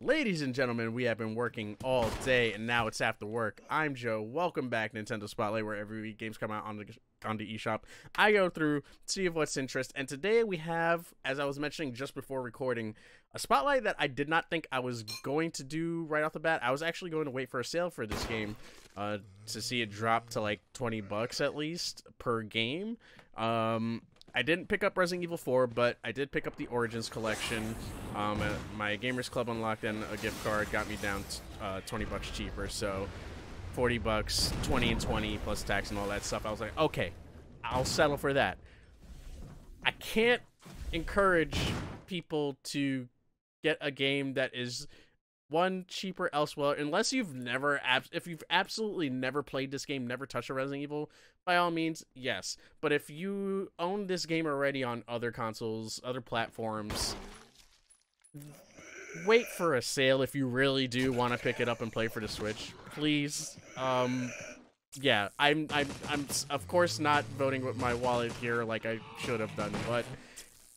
Ladies and gentlemen, we have been working all day and now it's after work. I'm Joe. Welcome back Nintendo Spotlight where every week games come out on the on the eShop. I go through, see of what's interest, and today we have, as I was mentioning just before recording, a spotlight that I did not think I was going to do right off the bat. I was actually going to wait for a sale for this game uh, to see it drop to like 20 bucks at least per game. Um, I didn't pick up Resident Evil 4, but I did pick up the Origins collection. Um, uh, my Gamers Club unlocked and a gift card got me down uh, 20 bucks cheaper. So 40 bucks, 20 and 20 plus tax and all that stuff. I was like, okay, I'll settle for that. I can't encourage people to get a game that is one cheaper elsewhere unless you've never if you've absolutely never played this game never touched a resident evil by all means yes. But if you own this game already on other consoles other platforms wait for a sale if you really do want to pick it up and play for the switch please. Um yeah i'm i'm i'm of course not voting with my wallet here like i should have done but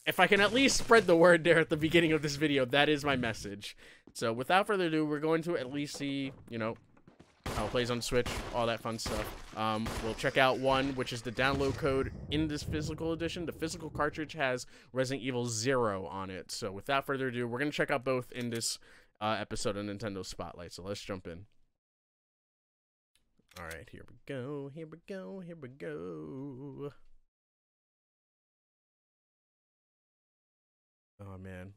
if I can at least spread the word there at the beginning of this video, that is my message. So without further ado, we're going to at least see, you know, how it plays on Switch, all that fun stuff. Um, we'll check out one, which is the download code in this physical edition. The physical cartridge has Resident Evil 0 on it. So without further ado, we're going to check out both in this uh, episode of Nintendo Spotlight. So let's jump in. All right, here we go, here we go, here we go. Oh man.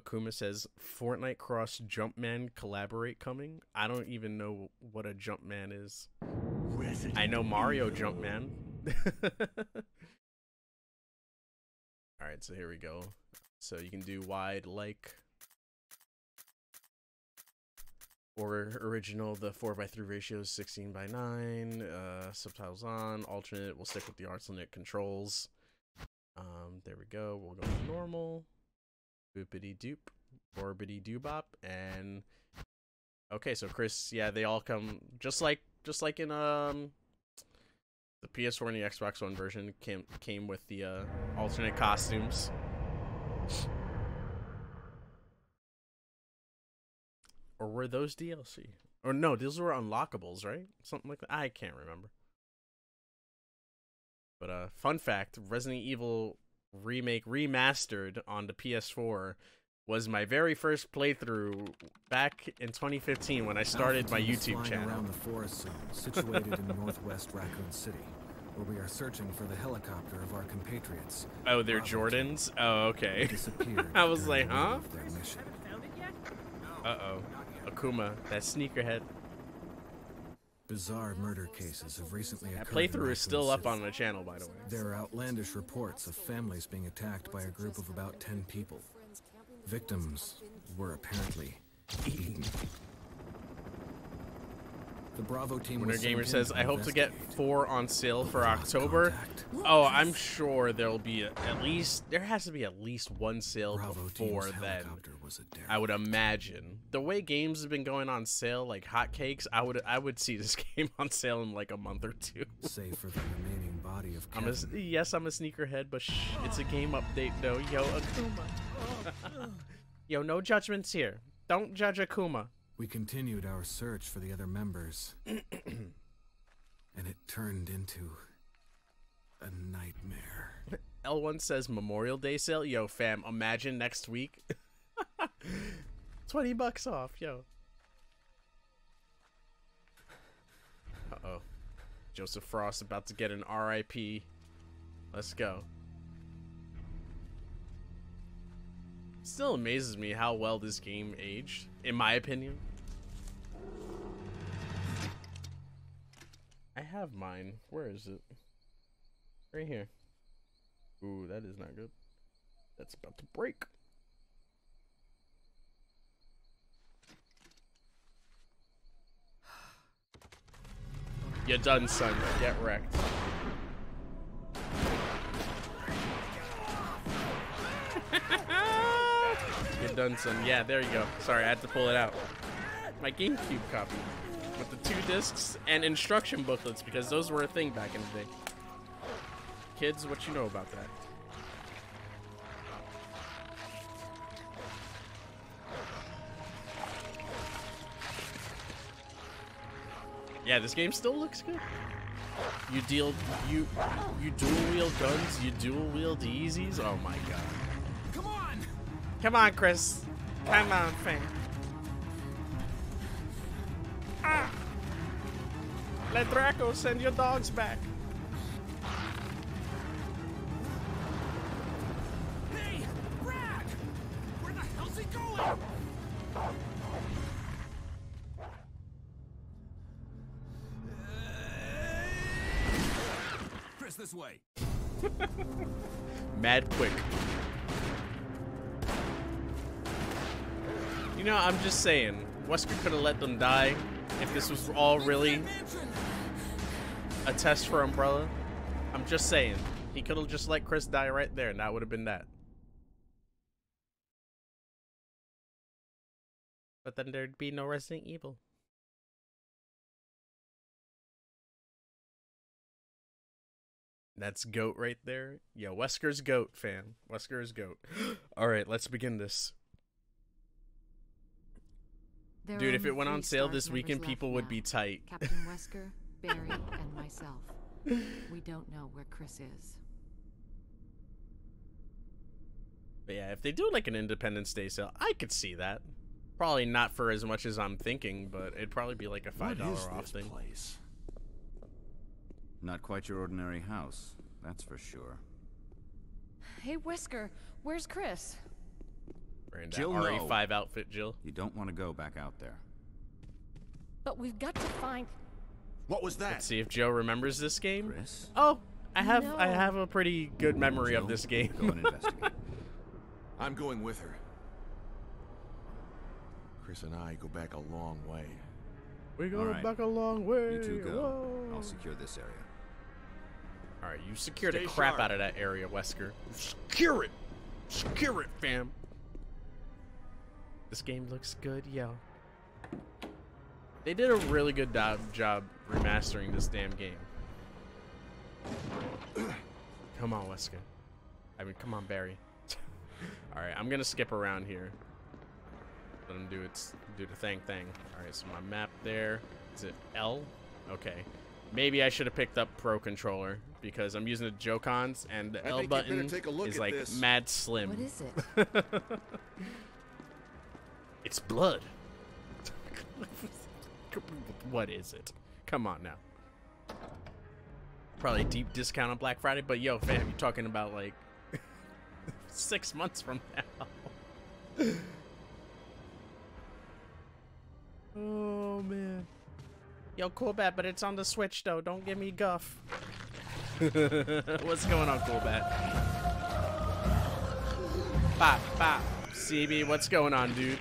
Akuma says Fortnite cross Jumpman collaborate coming. I don't even know what a Jumpman is. Resident I know Mario Jumpman. All right, so here we go. So you can do wide like or original the 4 by 3 ratio is 16 by 9 uh subtitles on alternate we'll stick with the alternate controls um, there we go. We'll go normal. Boopity doop. Borbity doobop. And okay, so Chris, yeah, they all come just like just like in um the PS4 and the Xbox One version came came with the uh, alternate costumes. Or were those DLC? Or no, those were unlockables, right? Something like that. I can't remember. But uh, fun fact: Resident Evil remake remastered on the PS4 was my very first playthrough back in 2015 when I started my YouTube channel. around the forest zone situated in northwest Raccoon City, where we are searching for the helicopter of our compatriots. Oh, they're Jordans. Oh, okay. I was like, huh? Uh oh, Akuma, that sneakerhead. Bizarre murder cases have recently occurred. That playthrough is still up on the channel, by the way. There are outlandish reports of families being attacked by a group of about 10 people. Victims were apparently eaten. The Bravo team Winter Gamer says, I hope to get four on sale for October. Contact. Oh, I'm sure there'll be a, at least, there has to be at least one sale Bravo before then. I would imagine. The way games have been going on sale like hotcakes, I would I would see this game on sale in like a month or two. Save for the remaining body of I'm a, Yes, I'm a sneakerhead, but shh, it's a game update though. Yo, Akuma. Yo, no judgments here. Don't judge Akuma. We continued our search for the other members. and it turned into a nightmare. L1 says Memorial Day sale. Yo, fam, imagine next week. 20 bucks off, yo. Uh-oh. Joseph Frost about to get an RIP. Let's go. Still amazes me how well this game aged, in my opinion. I have mine. Where is it? Right here. Ooh, that is not good. That's about to break. You're done, son. Get wrecked. have done some. Yeah, there you go. Sorry, I had to pull it out. My GameCube copy with the two discs and instruction booklets because those were a thing back in the day. Kids, what you know about that? Yeah, this game still looks good. You deal you you dual wield guns, you dual wield easies. Oh my god. Come on! Chris. Come on, fam. Ah. Let Draco send your dogs back. Hey! Brad! Where the hell's he going? Chris, this way. Mad quick. You know, I'm just saying, Wesker could have let them die if this was all really a test for Umbrella. I'm just saying, he could have just let Chris die right there, and that would have been that. But then there'd be no Resident Evil. That's goat right there. Yo, Wesker's goat, fam. Wesker's goat. All right, let's begin this. There Dude, if it went on sale this weekend, people left would now. be tight. Captain Wesker, Barry, and myself. We don't know where Chris is. But yeah, if they do like an Independence Day sale, I could see that. Probably not for as much as I'm thinking, but it'd probably be like a five dollar off thing. place? Not quite your ordinary house, that's for sure. Hey, Wesker, where's Chris? Wearing that Jill, no. RE5 outfit, Jill. You don't want to go back out there. But we've got to find. What was that? Let's see if Joe remembers this game. Chris? Oh, I have I have a pretty good memory of this game. Go and investigate. I'm going with her. Chris and I go back a long way. we go All right. back a long way. You two go. Whoa. I'll secure this area. All right, you secured the crap sharp. out of that area, Wesker. Secure it. Secure it, fam. This game looks good, yo. They did a really good job remastering this damn game. come on, Wesker. I mean, come on, Barry. All right, I'm gonna skip around here. Let him do its do the thing thing. All right, so my map there. Is it L? Okay. Maybe I should have picked up Pro Controller because I'm using the Joy-Cons and the I L think you better button take a look is at like this. mad slim. What is it? It's blood. what is it? Come on now. Probably a deep discount on Black Friday, but yo, fam, you're talking about like six months from now. oh man. Yo, cool bat, but it's on the Switch though. Don't give me guff. What's going on, cool bat? Bop, bop. CB, what's going on, dude?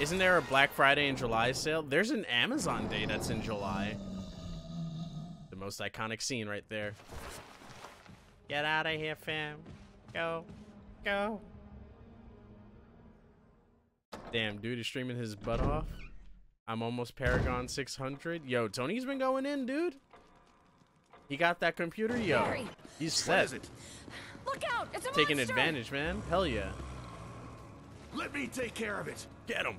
Isn't there a Black Friday and July sale? There's an Amazon Day that's in July. The most iconic scene right there. Get out of here, fam. Go. Go. Damn, dude is streaming his butt off. I'm almost Paragon 600. Yo, Tony's been going in, dude. He got that computer, yo. He's set. is it? look out! It's a Taking monster! advantage, man. Hell yeah. Let me take care of it. Get him.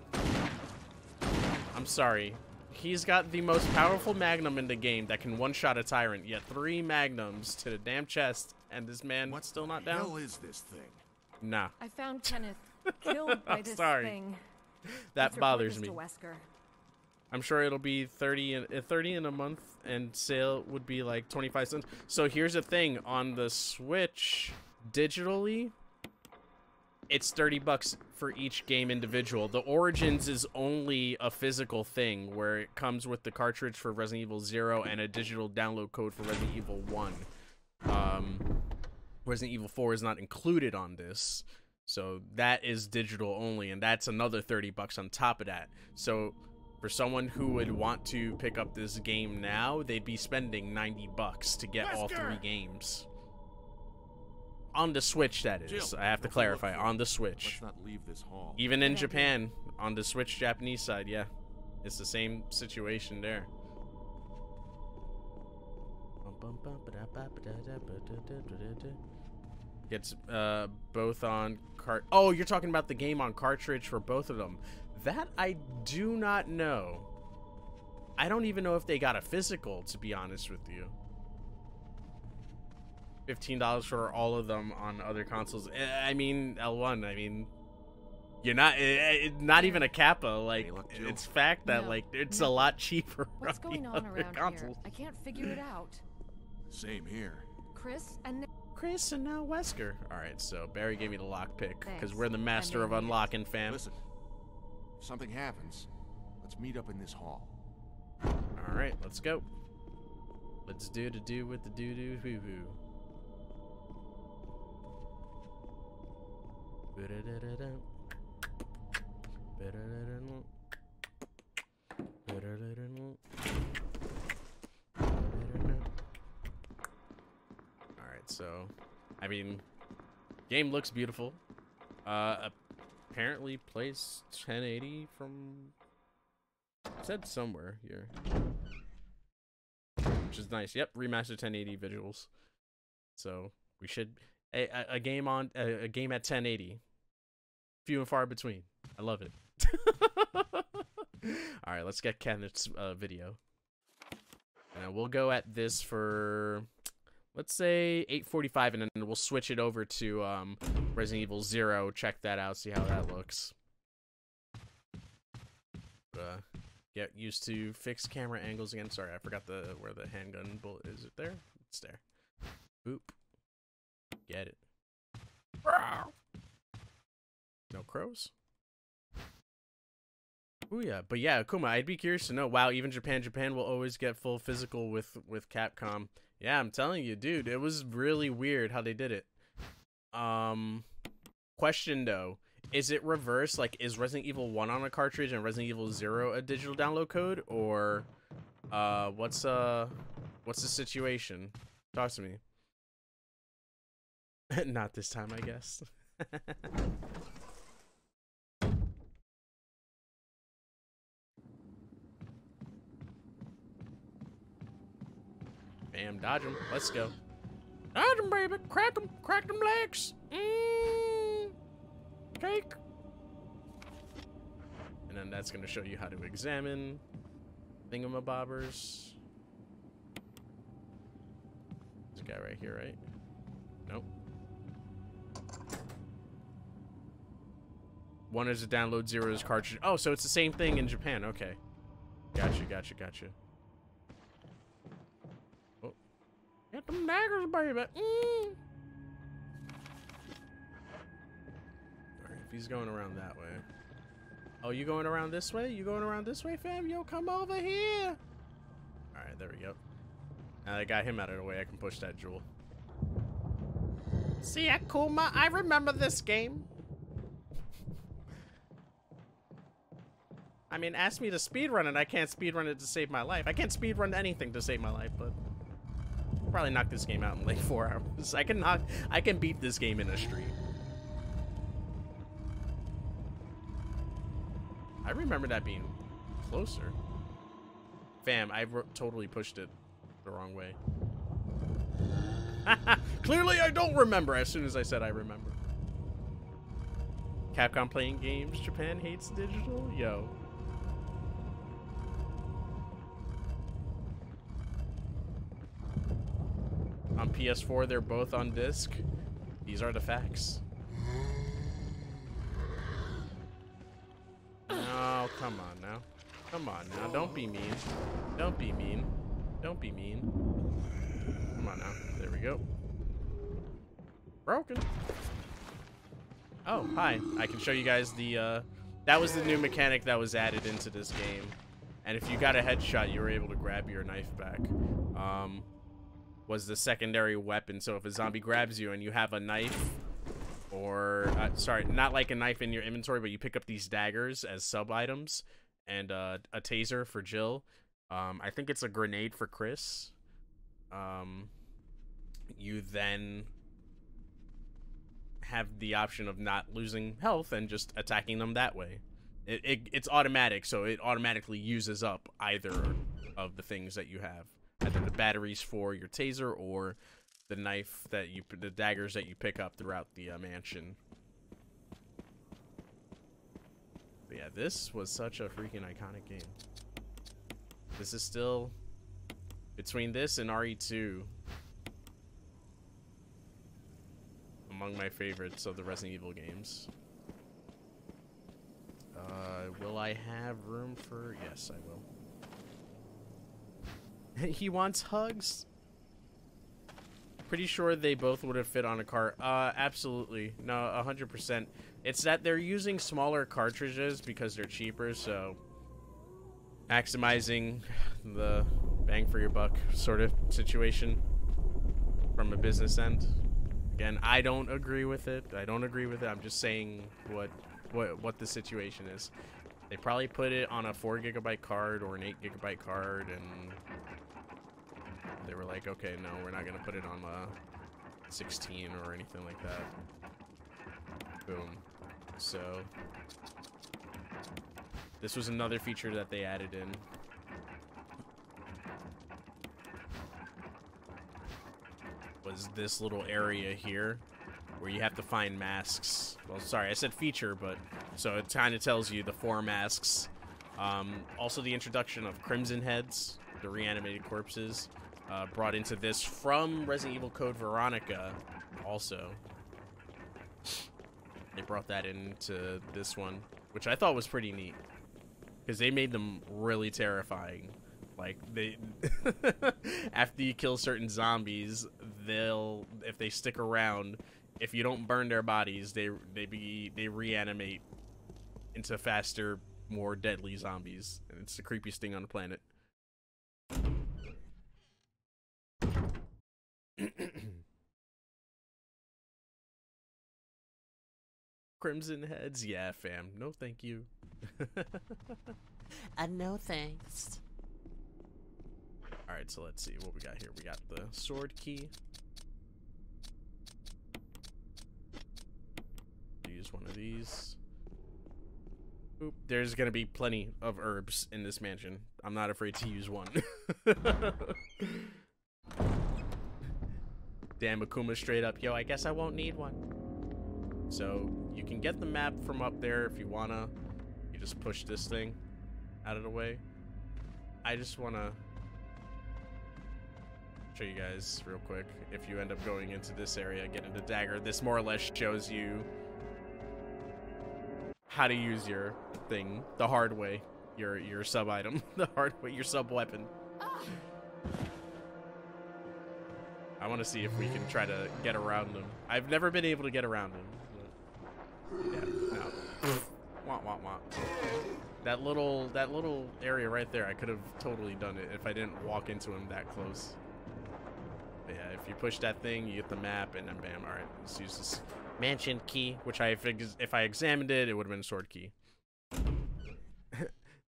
I'm sorry. He's got the most powerful magnum in the game that can one-shot a tyrant. Yet three magnums to the damn chest, and this man What still not the down. hell is this thing? Nah, I found Kenneth killed by I'm this sorry. thing. that Please report bothers me. Wesker. I'm sure it'll be 30 in, uh, 30 in a month, and sale would be like 25 cents. So here's the thing: on the Switch, digitally, it's 30 bucks for each game individual. The Origins is only a physical thing where it comes with the cartridge for Resident Evil 0 and a digital download code for Resident Evil 1. Um, Resident Evil 4 is not included on this. So that is digital only and that's another 30 bucks on top of that. So for someone who would want to pick up this game now, they'd be spending 90 bucks to get all three games. On the Switch, that is. Jill, I have to if we look clarify. On the Switch. Let's not leave this hall. Even in Japan, on the Switch Japanese side, yeah. It's the same situation there. Gets uh, both on cart. Oh, you're talking about the game on cartridge for both of them. That I do not know. I don't even know if they got a physical, to be honest with you. $15 for all of them on other consoles. Eh, I mean, L1, I mean, you're not, eh, eh, not even a Kappa. Like, Any luck, Jill? it's fact that, No, like, it's no. a lot cheaper What's on the going on other around consoles. here? I can't figure it out. Same here. Chris and Chris and now Wesker. All right, so Barry gave me the lockpick because we're the master of may need it. unlocking, fam. Listen, if something happens, let's meet up in this hall. All right, let's go. Let's do to do with the doo doo hoo hoo. Ba-da-da-da-da. Ba-da-da-da-da. Ba-da-da-da-da. Ba-da-da-da. All right, so I mean, game looks beautiful. Uh, apparently plays 1080 from said somewhere here. Which is nice. Yep, remastered 1080 visuals. So we should a, a, game on a, a game at 1080. Few and far between. I love it. All right, let's get Kenneth's uh, video. And we'll go at this for let's say 8:45 and then we'll switch it over to um Resident Evil 0, check that out, see how that looks. Uh, get used to fixed camera angles again. Sorry, I forgot the where the handgun bullet is. It there? It's there. Boop. Get it. No crows. Oh yeah, but yeah, Kuma, I'd be curious to know. Wow, even Japan, Japan will always get full physical with with Capcom. Yeah, I'm telling you, dude, it was really weird how they did it. Um, question though, is it reverse? Like, is Resident Evil 1 on a cartridge and Resident Evil 0 a digital download code? Or, uh, what's, uh, what's the situation? Talk to me. Not this time, I guess. Bam, dodge him. Let's go. Dodge him, baby. Crack him. Crack them legs. Mmm. Cake. And then that's going to show you how to examine thingamabobbers. This guy right here, right? Nope. One is to download, zero is cartridge. Oh, so it's the same thing in Japan. Okay. Gotcha, gotcha, gotcha. Oh. Get them daggers, baby. Mm. Alright, if he's going around that way. Oh, you going around this way? You going around this way, fam? Yo, come over here. Alright, there we go. Now I got him out of the way, I can push that jewel. See, Akuma, I remember this game. I mean, ask me to speedrun it, I can't speedrun it to save my life. I can't speedrun anything to save my life, but I'll probably knock this game out in like four hours. I can knock, I can beat this game in a stream. I remember that being closer. Fam, I totally pushed it the wrong way. Clearly, I don't remember. As soon as I said I remember. Capcom playing games. Japan hates digital. Yo. On PS4, they're both on disc. These are the facts. Oh, come on now. Come on now. Don't be mean. Don't be mean. Don't be mean. Come on now. There we go. Broken. Oh, hi. I can show you guys the, uh... That was the new mechanic that was added into this game. And if you got a headshot, you were able to grab your knife back. Um, was the secondary weapon. So if a zombie grabs you and you have a knife, or uh, sorry, not like a knife in your inventory, but you pick up these daggers as sub items, and uh, a taser for Jill. Um, I think it's a grenade for Chris. Um, you then have the option of not losing health and just attacking them that way. It, it it's automatic, so it automatically uses up either of the things that you have, either the batteries for your taser or the knife that you, the daggers that you pick up throughout the uh, mansion. But yeah, this was such a freaking iconic game. This is still between this and RE2. Among my favorites of the Resident Evil games. Uh, will I have room for... Yes, I will. he wants hugs? Pretty sure they both would have fit on a cart. Uh, absolutely. No, 100%. It's that they're using smaller cartridges because they're cheaper, so... Maximizing the bang for your buck sort of situation from a business end. Again, I don't agree with it. I don't agree with it. I'm just saying what what what the situation is. They probably put it on a four gigabyte card or an eight gigabyte card, and they were like, okay, no, we're not gonna put it on a 16 or anything like that. Boom. So this was another feature that they added in. Was this little area here where you have to find masks. Well, sorry, I said feature, but so it kind of tells you the four masks. Um, also, the introduction of Crimson Heads, the reanimated corpses, uh, brought into this from Resident Evil Code Veronica. Also, they brought that into this one, which I thought was pretty neat because they made them really terrifying. Like they, after you kill certain zombies, they'll if they stick around, if you don't burn their bodies, they they be they reanimate into faster, more deadly zombies, and it's the creepiest thing on the planet. Crimson heads, yeah, fam. No, thank you. uh, no thanks. All right, so let's see what we got here. We got the sword key. Use one of these. Oop, there's gonna be plenty of herbs in this mansion. I'm not afraid to use one. Damn Akuma straight up, yo, I guess I won't need one. So you can get the map from up there if you wanna. You just push this thing out of the way. I just wanna show you guys real quick. If you end up going into this area, getting the dagger, this more or less shows you how to use your thing the hard way. Your your sub item, the hard way, your sub weapon. Ah! I want to see if we can try to get around them. I've never been able to get around them. Yeah, no. wah, wah, wah. That little that little area right there, I could have totally done it if I didn't walk into him that close. But yeah, if you push that thing, you get the map, and then bam. All right, let's use this mansion key, which I if, if I examined it, it would have been sword key.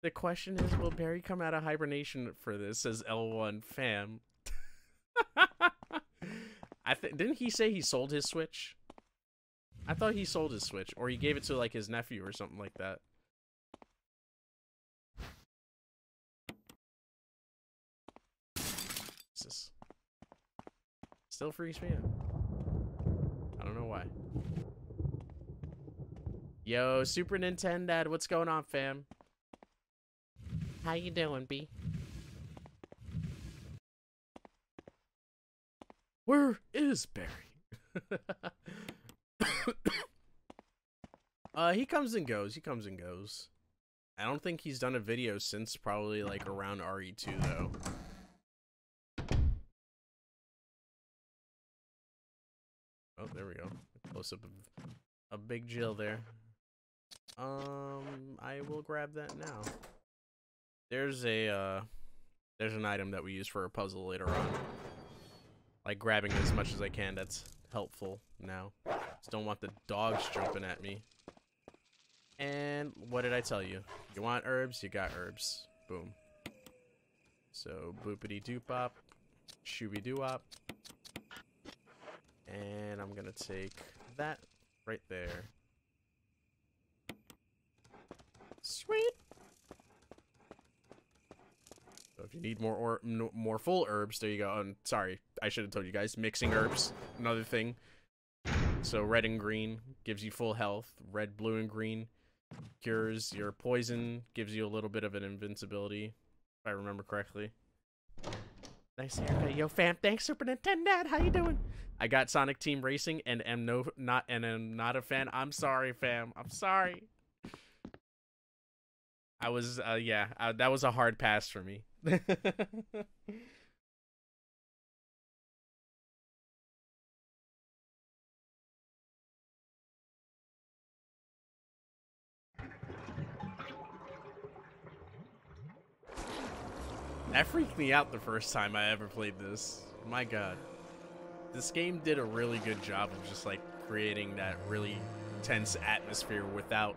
the question is, will Barry come out of hibernation for this? Says L1 fam. I didn't he say he sold his Switch? I thought he sold his Switch, or he gave it to like his nephew or something like that. Jesus. Still freaks me out. I don't know why. Yo, Super Nintendo, what's going on, fam? How you doing, B? Where is Barry? uh, he comes and goes. He comes and goes. I don't think he's done a video since probably like around RE2 though. Oh, there we go. Close up of a big Jill there. Um, I will grab that now. There's a, uh, there's an item that we use for a puzzle later on. Like grabbing as much as I can, that's helpful now. Just don't want the dogs jumping at me. And what did I tell you? You want herbs? You got herbs. Boom. So, boopity doop shooby doo and I'm gonna take that right there. Sweet. So if you need more or more full herbs, there you go. And sorry, I should have told you guys. Mixing herbs, another thing. So red and green gives you full health. Red, blue, and green cures your poison, gives you a little bit of an invincibility. If I remember correctly. Nice haircut, yo fam. Thanks, Super Nintendo. How you doing? I got Sonic Team Racing and am no not and am not a fan. I'm sorry, fam. I'm sorry. I was uh yeah, uh, that was a hard pass for me. that freaked me out the first time I ever played this. My god. This game did a really good job of just like creating that really tense atmosphere without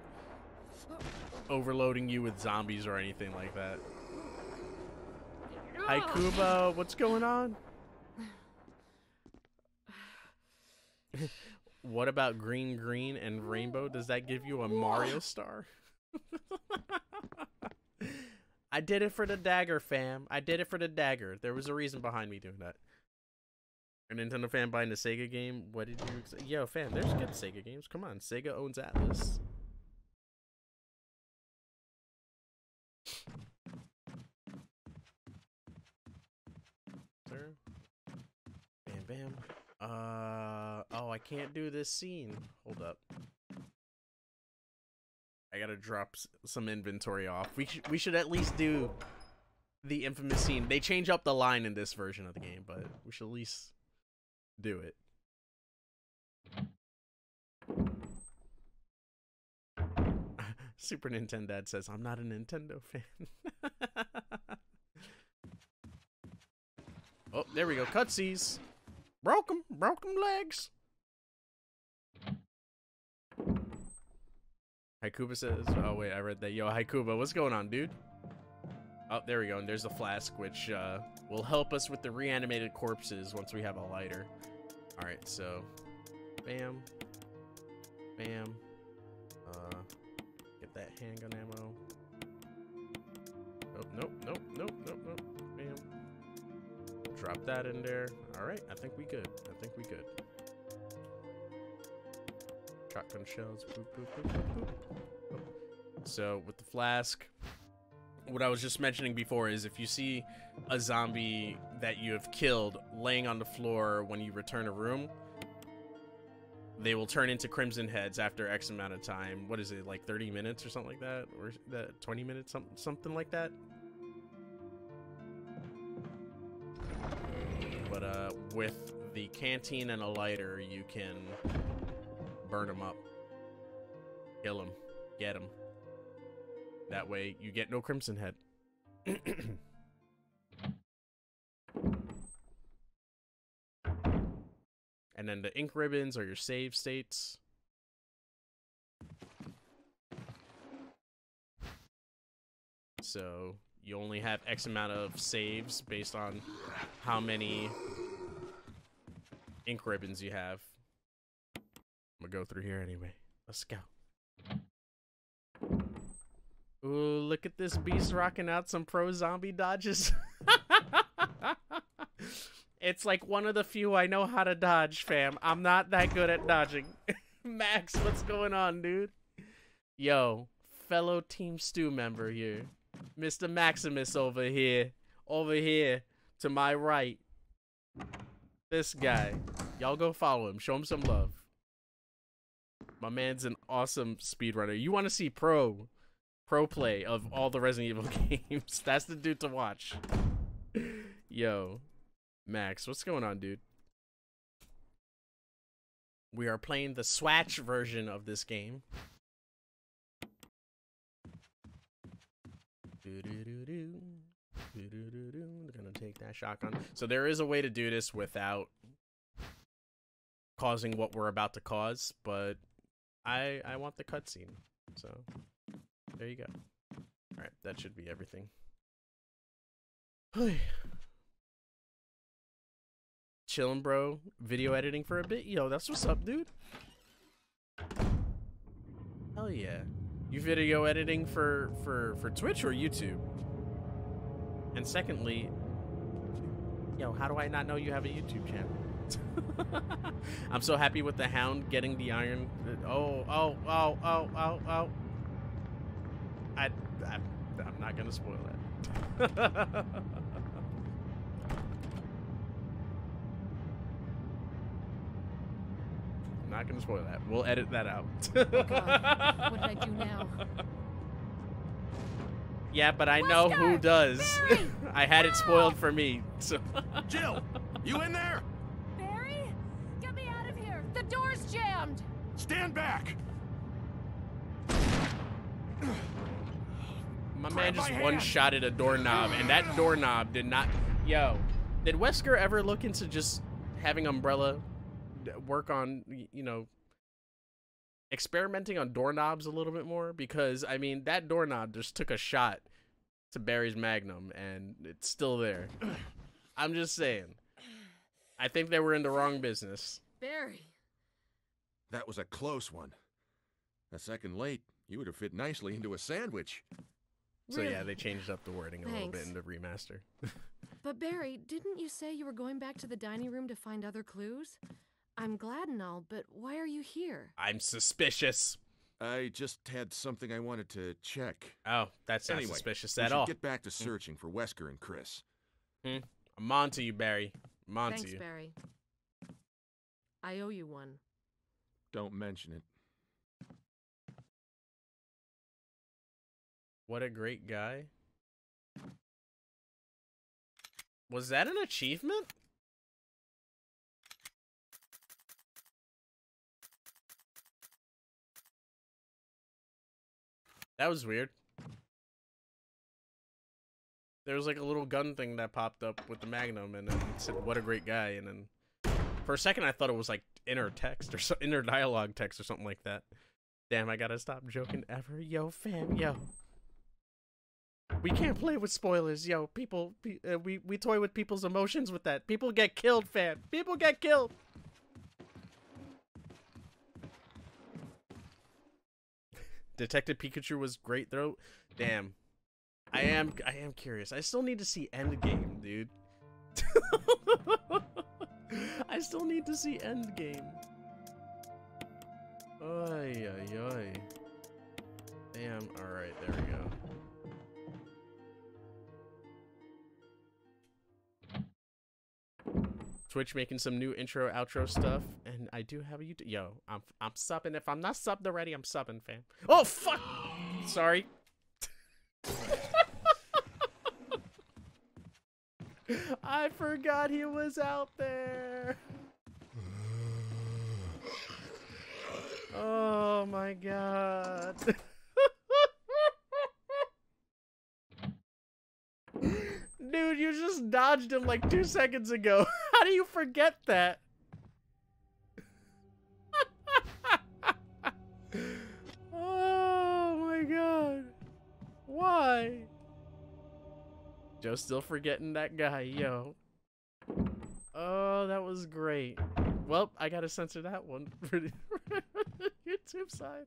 overloading you with zombies or anything like that. Hi Kuba, what's going on? what about green green and rainbow? Does that give you a Mario star? I did it for the dagger, fam. I did it for the dagger. There was a reason behind me doing that. A Nintendo fan buying a Sega game? What did you... Ex- Yo, fam, there's good Sega games. Come on, Sega owns Atlus. Sir? Bam, bam. Uh... Oh, I can't do this scene. Hold up. I gotta drop some inventory off. We sh- we should at least do the infamous scene. They change up the line in this version of the game, but we should at least do it. Super Nintendo Dad says, "I'm not a Nintendo fan." oh, there we go. Cutsies. Broke 'em. Broke 'em legs. Haikuba says, oh wait, I read that. Yo, Haikuba, what's going on, dude? Oh, there we go. And there's the flask, which uh, will help us with the reanimated corpses once we have a lighter. All right, so, bam, bam. Uh, get that handgun ammo. Oh, nope, nope, nope, nope, nope. Bam. Drop that in there. All right, I think we good. I think we good. Shotgun shells. Boop, boop, boop. Oh. So with the flask, what I was just mentioning before is if you see a zombie that you have killed laying on the floor when you return a room, they will turn into crimson heads after X amount of time. What is it, like 30 minutes or something like that? Or that 20 minutes, something something like that? But uh with the canteen and a lighter, you can burn them up. Kill them. Get them. That way you get no Crimson Head. and then the ink ribbons are your save states. So you only have X amount of saves based on how many ink ribbons you have. I'm gonna go through here anyway. Let's go. Ooh, look at this beast rocking out some pro zombie dodges. it's like one of the few I know how to dodge, fam. I'm not that good at dodging. Max, what's going on, dude? Yo, fellow Team Stew member here. Mr. Maximus over here. Over here to my right. This guy. Y'all go follow him. Show him some love. My man's an awesome speedrunner. You want to see pro pro play of all the Resident Evil games. That's the dude to watch. Yo, Max, what's going on, dude? We are playing the Switch version of this game. Doo-doo-doo-doo. Gonna take that shotgun. So there is a way to do this without causing what we're about to cause, but I I want the cutscene. So there you go. All right, that should be everything. Chillin', bro. Video editing for a bit. Yo, that's what's up, dude. Hell yeah. You video editing for for for Twitch or YouTube? And secondly, yo, how do I not know you have a YouTube channel? I'm so happy with the hound getting the iron. Oh, oh, oh, oh, oh, oh. I, I I'm not gonna spoil that. I'm not gonna spoil that. We'll edit that out. Oh God. What did I do now? Yeah, but I know who does. I had it spoiled ah! for me. So Jill, you in there? Jammed. Stand back. my man just one hand. shot at a doorknob, and that doorknob did not. Yo, did Wesker ever look into just having Umbrella work on, you know, experimenting on doorknobs a little bit more? Because I mean, that doorknob just took a shot to Barry's Magnum, and it's still there. I'm just saying. I think they were in the wrong business. Barry. That was a close one. A second late, you would have fit nicely into a sandwich. So yeah, they changed up the wording a little bit in the remaster. But Barry, didn't you say you were going back to the dining room to find other clues? I'm glad and all, but why are you here? I'm suspicious. I just had something I wanted to check. Oh, that's not anyway, suspicious we at should all. get back to hmm. searching for Wesker and Chris. Hmm. I'm on to you, Barry. I'm on Thanks, to you. Barry. I owe you one. Don't mention it. What a great guy. Was that an achievement? That was weird. There was like a little gun thing that popped up with the Magnum and it said, what a great guy. And then for a second, I thought it was like inner text or so, inner dialogue text or something like that. Damn, I gotta stop joking ever. Yo, fam, yo. We can't play with spoilers, yo. People, pe- uh, we we toy with people's emotions with that. People get killed, fam. People get killed. Detective Pikachu was great though. Damn, I am I am curious. I still need to see Endgame, dude. I still need to see Endgame. Ay ay ay. Damn. All right, there we go. Twitch making some new intro outro stuff, and I do have a YouTube. Yo, I'm I'm subbing. If I'm not subbed already, I'm subbing, fam. Oh fuck! Sorry. I forgot he was out there. Oh my god. Dude, you just dodged him like two seconds ago. How do you forget that? oh my god. Why? Joe's still forgetting that guy, yo. Oh, that was great. Well, I gotta censor that one for the YouTube side.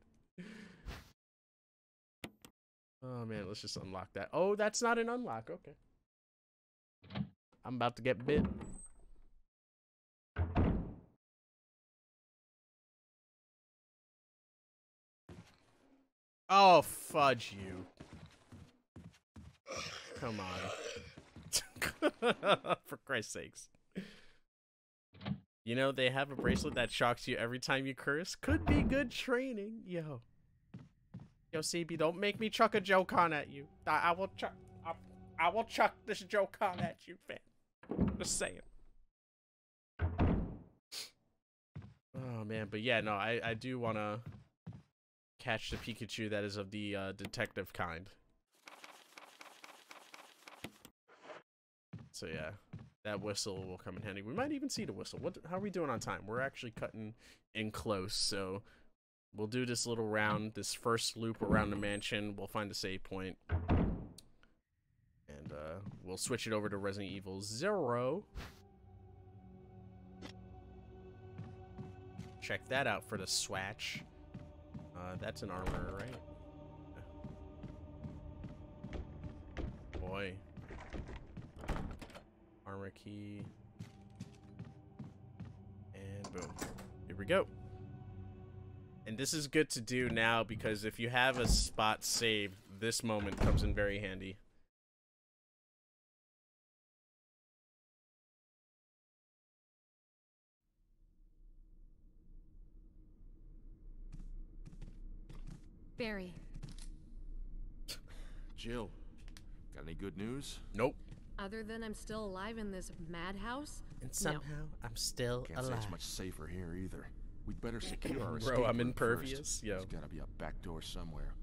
Oh man, let's just unlock that. Oh, that's not an unlock. Okay. I'm about to get bit. Oh, fudge you. Come on. For Christ's sakes. You know, they have a bracelet that shocks you every time you curse. Could be good training. Yo. Yo, CB, don't make me chuck a joke on at you. I, I will chuck. I, I will chuck this joke on at you, fam. Just saying. Oh man, but yeah, no, I I do want to catch the Pikachu that is of the uh, detective kind. So yeah, that whistle will come in handy. We might even see the whistle. What? How are we doing on time? We're actually cutting in close, so we'll do this little round, this first loop around the mansion. We'll find a save point, and uh, we'll switch it over to Resident Evil Zero. Check that out for the Switch. Uh, that's an armor, right? Boy. Armor key. And boom. Here we go. And this is good to do now because if you have a spot saved this moment comes in very handy. Barry, Jill, got any good news? Nope. Other than I'm still alive in this madhouse? And No. somehow I'm still Can't say alive. it's much safer here either. We'd better secure our Bro, I'm impervious, First. yo. There's gotta be a back door somewhere.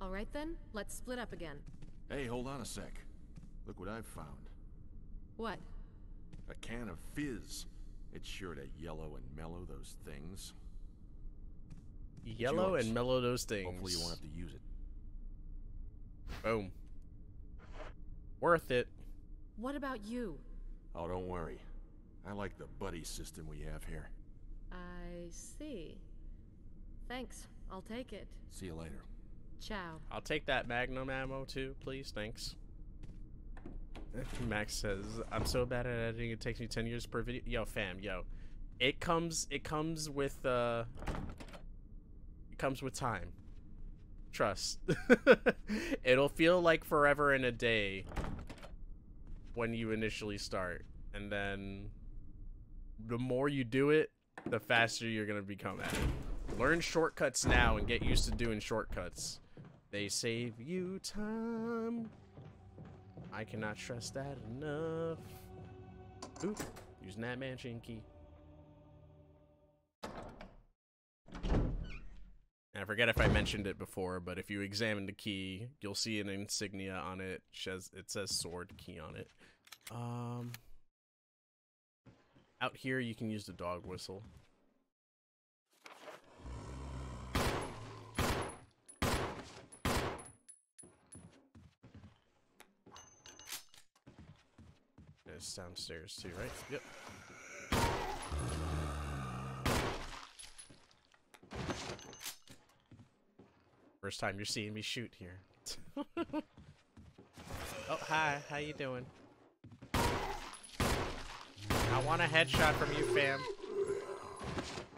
All right then, let's split up again. Hey, hold on a sec. Look what I've found. What? A can of fizz. It's sure to yellow and mellow those things. Yellow yours. and mellow those things. Hopefully you won't have to use it. Boom. Worth it. What about you? Oh, don't worry. I like the buddy system we have here. I see. Thanks. I'll take it. See you later. Ciao. I'll take that Magnum ammo too, please. Thanks. Max says, "I'm so bad at editing. It takes me 10 years per video." Yo, fam, yo. It comes it comes with uh it comes with time. Trust. It'll feel like forever in a day when you initially start, and then the more you do it, the faster you're going to become at it. Learn shortcuts now and get used to doing shortcuts. They save you time. I cannot stress that enough. Oop, using that mansion key. I forget if I mentioned it before, but if you examine the key, you'll see an insignia on it. Says it says sword key on it. Um, out here you can use the dog whistle. It's downstairs too, right? Yep. First time you're seeing me shoot here. oh, hi. How you doing? I want a headshot from you, fam.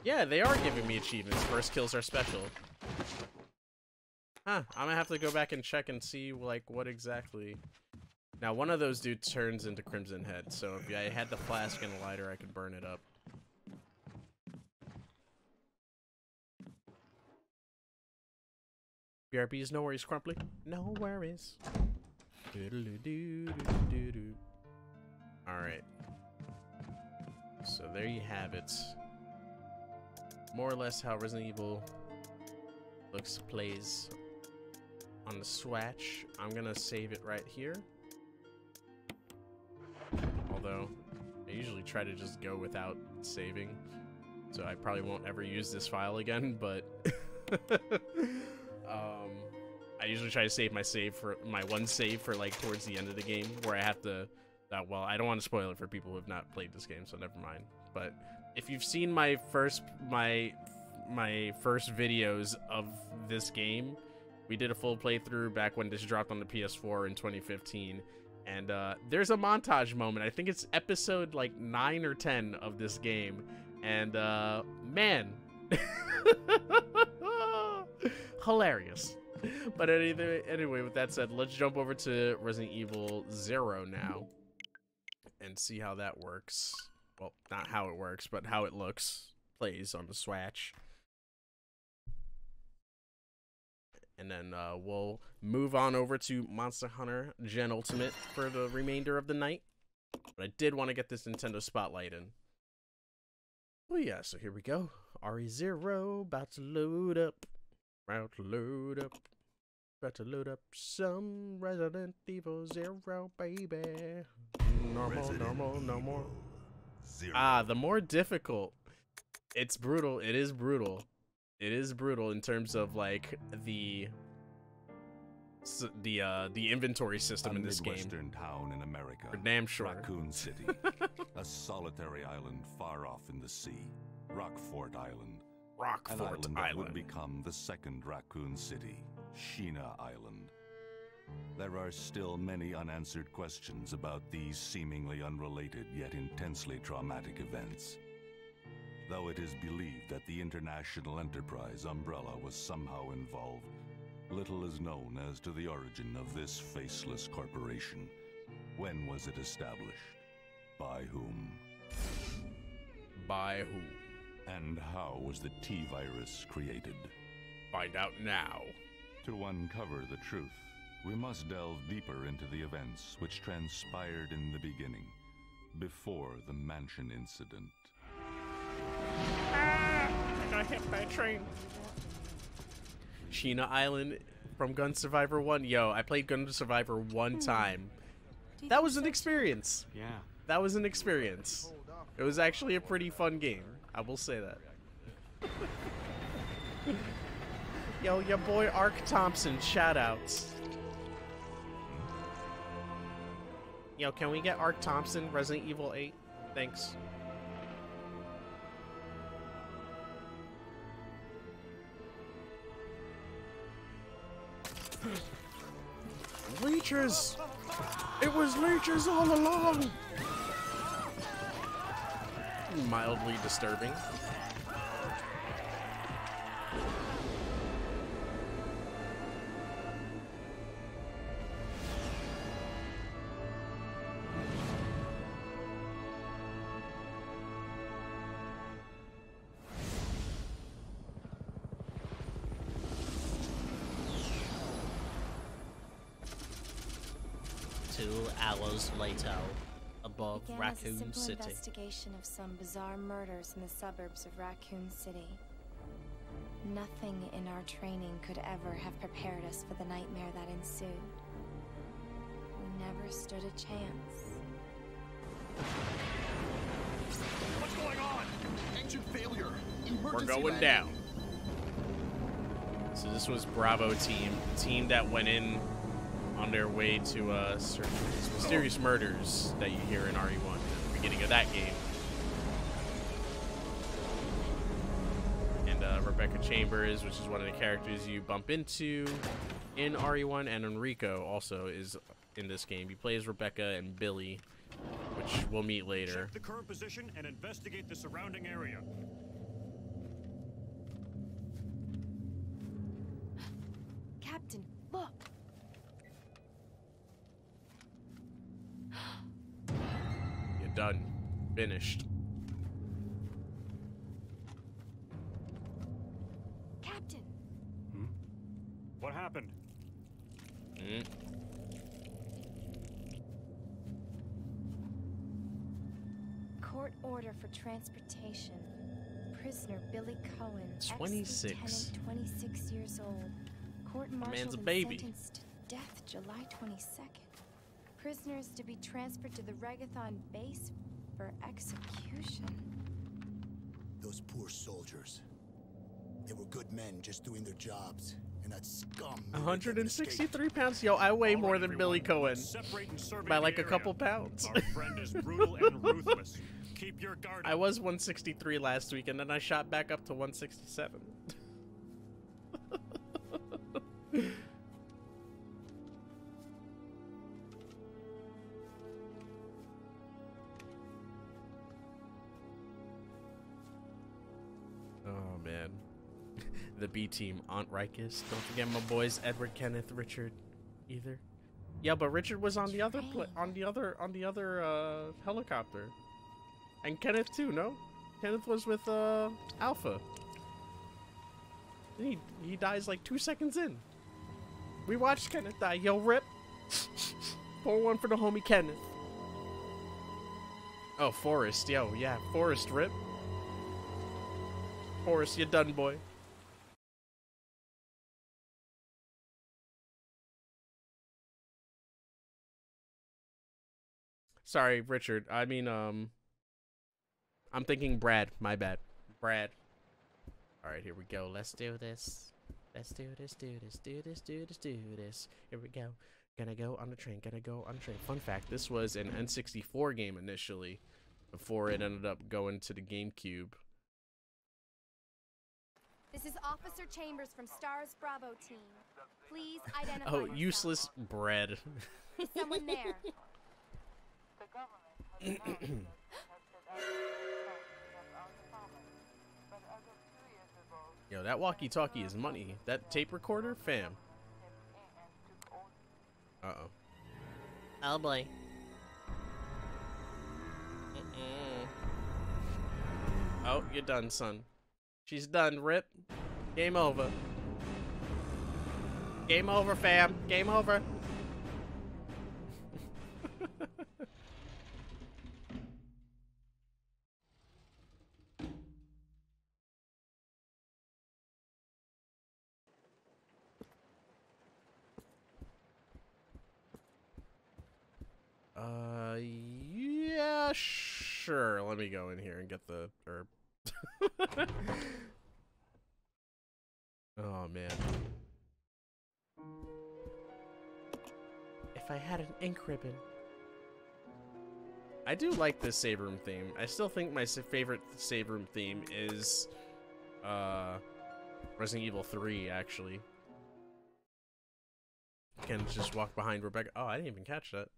Yeah, they are giving me achievements. First kills are special. Huh, I'm gonna have to go back and check and see, like, what exactly... Now, one of those dudes turns into Crimson Head, so if I had the flask and a lighter, I could burn it up. BRBs, no worries, Crumply. No worries. Alright. So there you have it. More or less how Resident Evil looks, plays on the Switch. I'm gonna save it right here. Although, I usually try to just go without saving. So I probably won't ever use this file again, but... um, I usually try to save my save for my one save for like towards the end of the game where I have to well I don't want to spoil it for people who have not played this game so never mind. But if you've seen my first my my first videos of this game we did a full playthrough back when this dropped on the PS4 in 2015 and uh, there's a montage moment. I think it's episode like 9 or 10 of this game. And uh, man hilarious but anyway, anyway, with that said, let's jump over to Resident Evil Zero now and see how that works. Well, not how it works, but how it looks, plays on the Switch. And then uh, we'll move on over to Monster Hunter Gen Ultimate for the remainder of the night. But I did want to get this Nintendo Spotlight in. Oh yeah, so here we go. RE0 about to load up. To load up. About to load up some Resident Evil Zero, baby. Normal, normal, normal. Ah, the more difficult. It's brutal. It is brutal. It is brutal in terms of like the the uh the inventory system a in this game. Midwestern town in America. For damn sure. Raccoon City. a solitary island far off in the sea. Rockfort Island. An island that Island. would become the second Raccoon City, Sheena Island. There are still many unanswered questions about these seemingly unrelated yet intensely traumatic events. Though it is believed that the international enterprise Umbrella was somehow involved, Little is known as to the origin of this faceless corporation. When was it established? By whom? By who? And how was the T virus created? Find out now. To uncover the truth, we must delve deeper into the events which transpired in the beginning, before the mansion incident. Ah, I got hit by a train. Sheena Island from Gun Survivor 1. Yo, I played Gun Survivor one hmm. time. That was an experience. Yeah. That was an experience. It was actually a pretty fun game. I will say that. Yo, your boy Ark Thompson, shoutouts. Yo, can we get Ark Thompson, Resident Evil 8? Thanks. Leeches! It was leeches all along! Mildly disturbing. Two hours later, above began as a simple City. investigation of some bizarre murders in the suburbs of Raccoon City. Nothing in our training could ever have prepared us for the nightmare that ensued. We never stood a chance. What's going on? Engine failure. We're going landing. down. So this was Bravo team, team that went in on their way to uh, mysterious murders that you hear in RE1 at the beginning of that game. And uh, Rebecca Chambers, which is one of the characters you bump into in RE1, and Enrico also is in this game. He plays Rebecca and Billy, which we'll meet later. Check the current position and investigate the surrounding area. Captain, look! You're done. Finished. Captain! What happened? Mm. Court order for transportation. Prisoner Billy Coen, 26. 26 years old. Court man's martialed a and baby. sentenced to death July 22nd. Prisoners to be transferred to the Regathon base for execution. Those poor soldiers. They were good men just doing their jobs. And that scum. murdered them and escaped. 163 pounds. Yo, I weigh All more right, than everyone. Billy Coen Separate and survey by the like a area. couple pounds. Our friend is brutal and ruthless. Keep your guard I was 163 last week, and then I shot back up to 167. the B team, Enrico's. Don't forget my boys, Edward, Kenneth, Richard, either. Yeah, but Richard was on the other pla- on the other on the other uh, helicopter. And Kenneth too, no? Kenneth was with uh Alpha. He he dies like two seconds in. We watched Kenneth die. Yo, rip. Pour one for the homie Kenneth. Oh, Forrest. Yo, yeah, Forrest, rip. Forrest, you done, boy. Sorry, Richard. I mean, um, I'm thinking Brad. My bad. Brad. All right, here we go. Let's do this. Let's do this, do this, do this, do this, do this. Here we go. Gonna go on the train. Gonna go on the train. Fun fact: This was an N64 game initially, before it ended up going to the GameCube. This is Officer Chambers from Stars Bravo team. Please identify Oh, yourself. useless bread. Is someone there? Yo, that walkie-talkie is money. That tape recorder, fam. Uh-oh. Oh boy. Oh, you're done, son. She's done, Rip. Game over. Game over, fam. Game over. I do like this save room theme. I still think my favorite save room theme is uh Resident Evil 3 actually. Can just walk behind Rebecca. Oh, I didn't even catch that.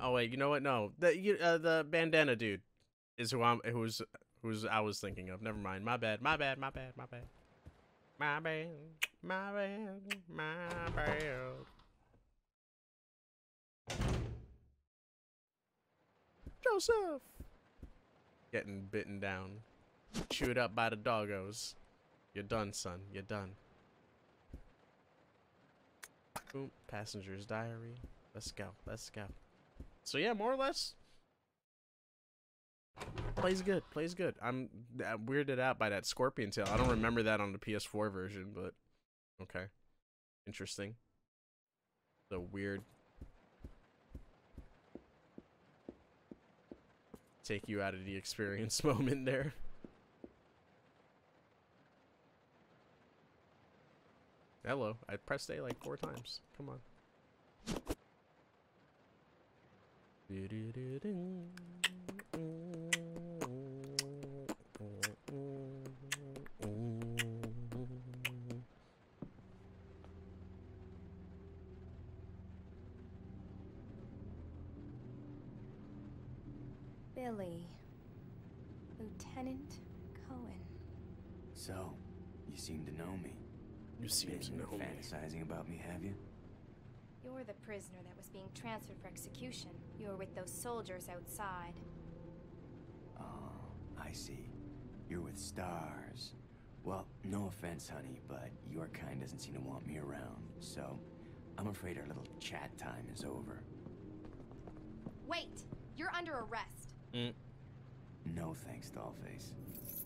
Oh wait, you know what? No, the you, uh, the bandana dude is who I'm who's who's I was thinking of. Never mind. My bad. My bad. My bad. My bad. My bad. My bad. My bad. Joseph. Getting bitten down. Chewed up by the doggos. You're done, son. You're done. Boom. Passenger's diary. Let's go. Let's go. So yeah, more or less. Plays good. Plays good. I'm uh, weirded out by that scorpion tail. I don't remember that on the PS4 version, but okay. Interesting. The weird take you out of the experience moment there. Hello. I pressed A like four times. Come on. Billy. Lieutenant Coen. So, you seem to know me. You seem Been to know me. fantasizing about me, have you? You're the prisoner that was being transferred for execution. You were with those soldiers outside. Oh, I see. You're with stars. Well, no offense, honey, but your kind doesn't seem to want me around. So, I'm afraid our little chat time is over. Wait! You're under arrest. Mm. No thanks, Dollface.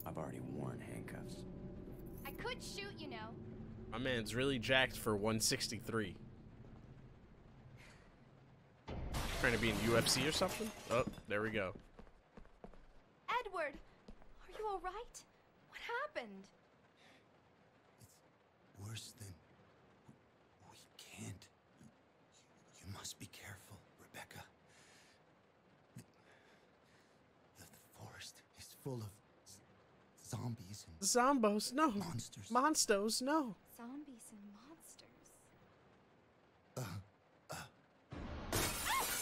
I've already worn handcuffs. I could shoot, you know. My man's really jacked for 163. Trying to be in UFC or something? Oh, there we go. Edward! Are you alright? What happened? It's Worse than. We can't. You must be careful, Rebecca. The, the, the forest is full of zombies and Zombos, no. monsters. Monstos, no. Zombies and monsters.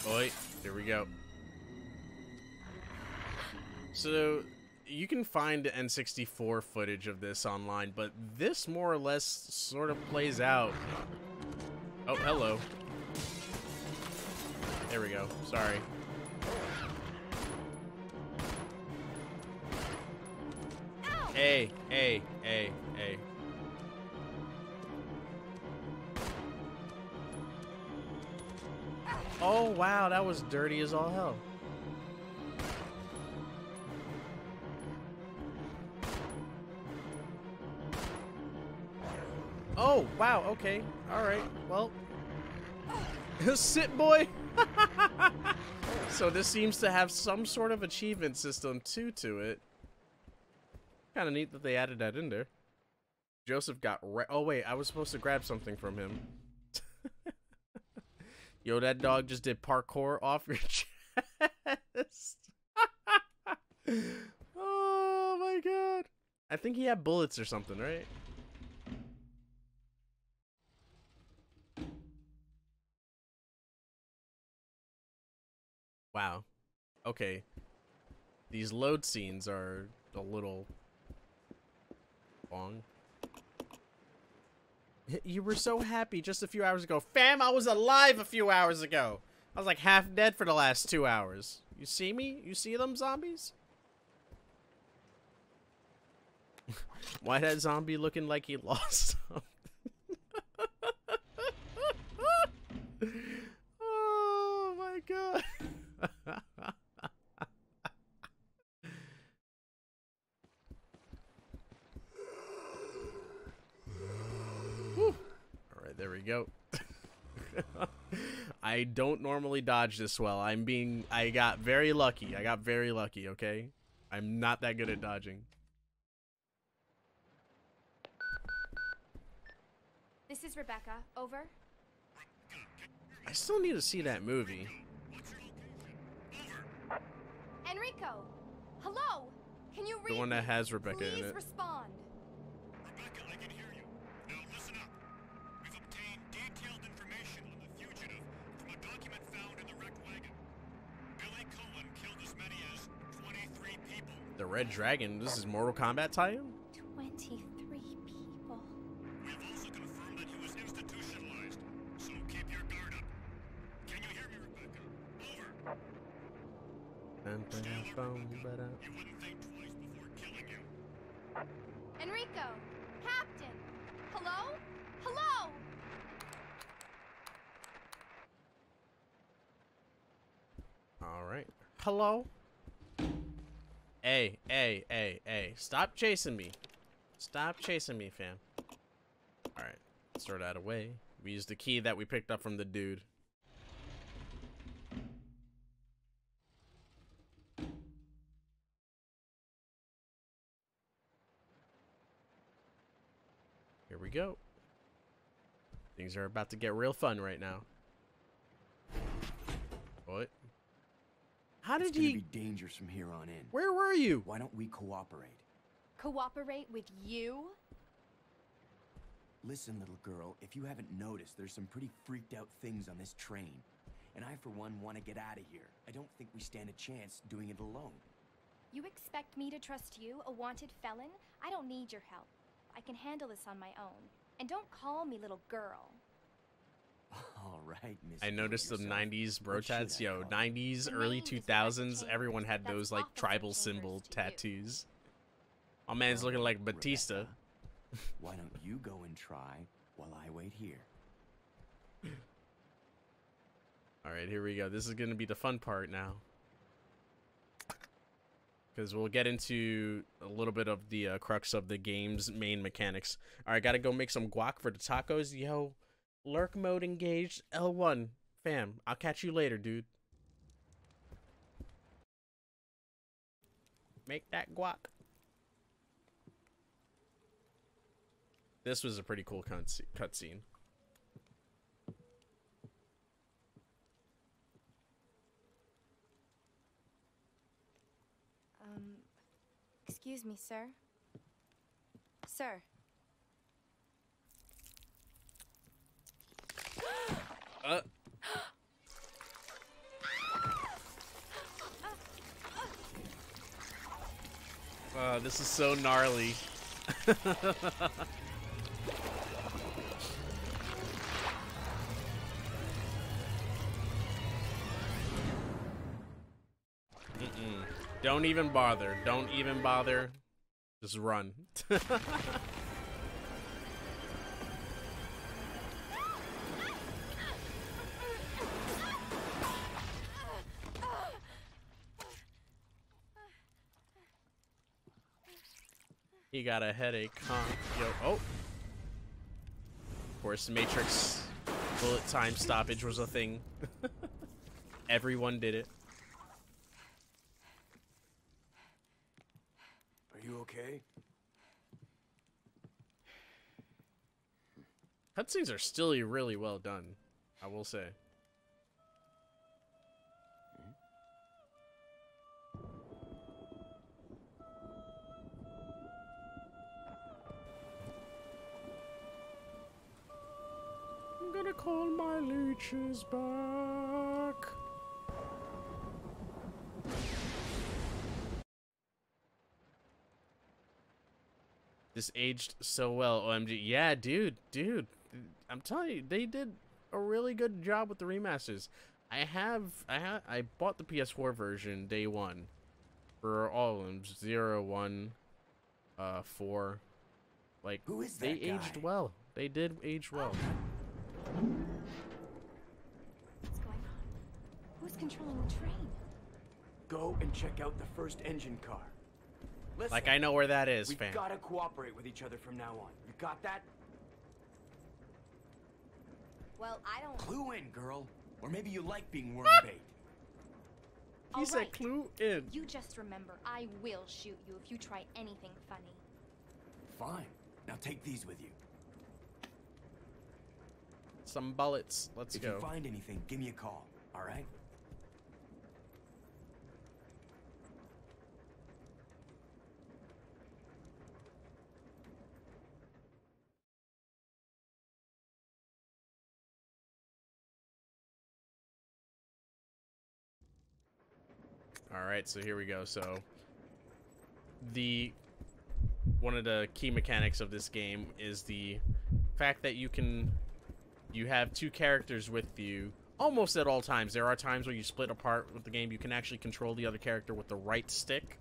Oi, here we go. So, you can find N64 footage of this online, but this more or less sort of plays out. Oh, hello. There we go. Sorry. Hey, hey, hey, hey. Oh, wow, that was dirty as all hell. Oh, wow, okay. Alright, well. Sit, boy! so this seems to have some sort of achievement system too to it. Kind of neat that they added that in there. Joseph got re- Oh wait, I was supposed to grab something from him. Yo, that dog just did parkour off your chest. oh my god. I think he had bullets or something, right? Wow. Okay. These load scenes are a little long. You were so happy just a few hours ago. Fam, I was alive a few hours ago. I was like half dead for the last two hours. You see me? You see them zombies? Why that zombie looking like he lost oh my god. Alright, there we go. I don't normally dodge this well. I'm being I got very lucky. I got very lucky, okay? I'm not that good at dodging. This is Rebecca. Over. I still need to see that movie. Enrico! Hello! Can you read The one that has Rebecca Please in it. respond. Red Dragon. This is Mortal Kombat tie-in? 23 people. We have also confirmed that he was institutionalized, so keep your guard up. Can you hear me, Rebecca? Over. You wouldn't think twice before killing you. Enrico! Captain! Hello? Hello! All right. Hello. Hey, hey, hey, hey. Stop chasing me. Stop chasing me, fam. All right. Let's throw that away. We used the key that we picked up from the dude. Here we go. Things are about to get real fun right now. What? How it's did gonna he? be dangerous from here on in. Where were you? Why don't we cooperate? Cooperate with you? Listen, little girl, if you haven't noticed, there's some pretty freaked out things on this train. And I, for one, want to get out of here. I don't think we stand a chance doing it alone. You expect me to trust you, a wanted felon? I don't need your help. I can handle this on my own. And don't call me little girl. All right, Miss. I noticed the 90s bro tats. Yo, 90s, early name is Red 2000s, everyone had those like tribal symbol to you. tattoos. My man's looking like Batista. Rebecca, Why don't you go and try while I wait here? All right, here we go. This is going to be the fun part now. Because we'll get into a little bit of the uh, crux of the game's main mechanics. All right, got to go make some guac for the tacos. Yo, lurk mode engaged. L1. Fam, I'll catch you later, dude. Make that guac. This was a pretty cool cutscene. Um, excuse me, sir. Sir. Uh. Uh, this is so gnarly. Don't even bother. Don't even bother. Just run. he got a headache, huh? Yo, oh. Of course, Matrix bullet time stoppage was a thing. Everyone did it. Are you okay? Cutscenes are still really well done, I will say. Call my leeches back. This aged so well, OMG. Yeah, dude, dude. I'm telling you, they did a really good job with the remasters. I have I ha I bought the PS4 version day one for all of them zero, one, uh, four. Like Who is they that aged well. They did age well. What's going on? Who's controlling the train? Go and check out the first engine car. Listen, Like I know where that is, we fam. gotta cooperate with each other from now on. You got that? Well, I don't. Clue in, girl. Or maybe you like being worm ah! bait. He said Alright. clue in. You just remember, I will shoot you if you try anything funny. Fine. Now take these with you. Some bullets. Let's if go. If you find anything, give me a call. All right? All right, so here we go. So the one of the key mechanics of this game is the fact that you can you have two characters with you almost at all times. There are times where you split apart with the game. You can actually control the other character with the right stick,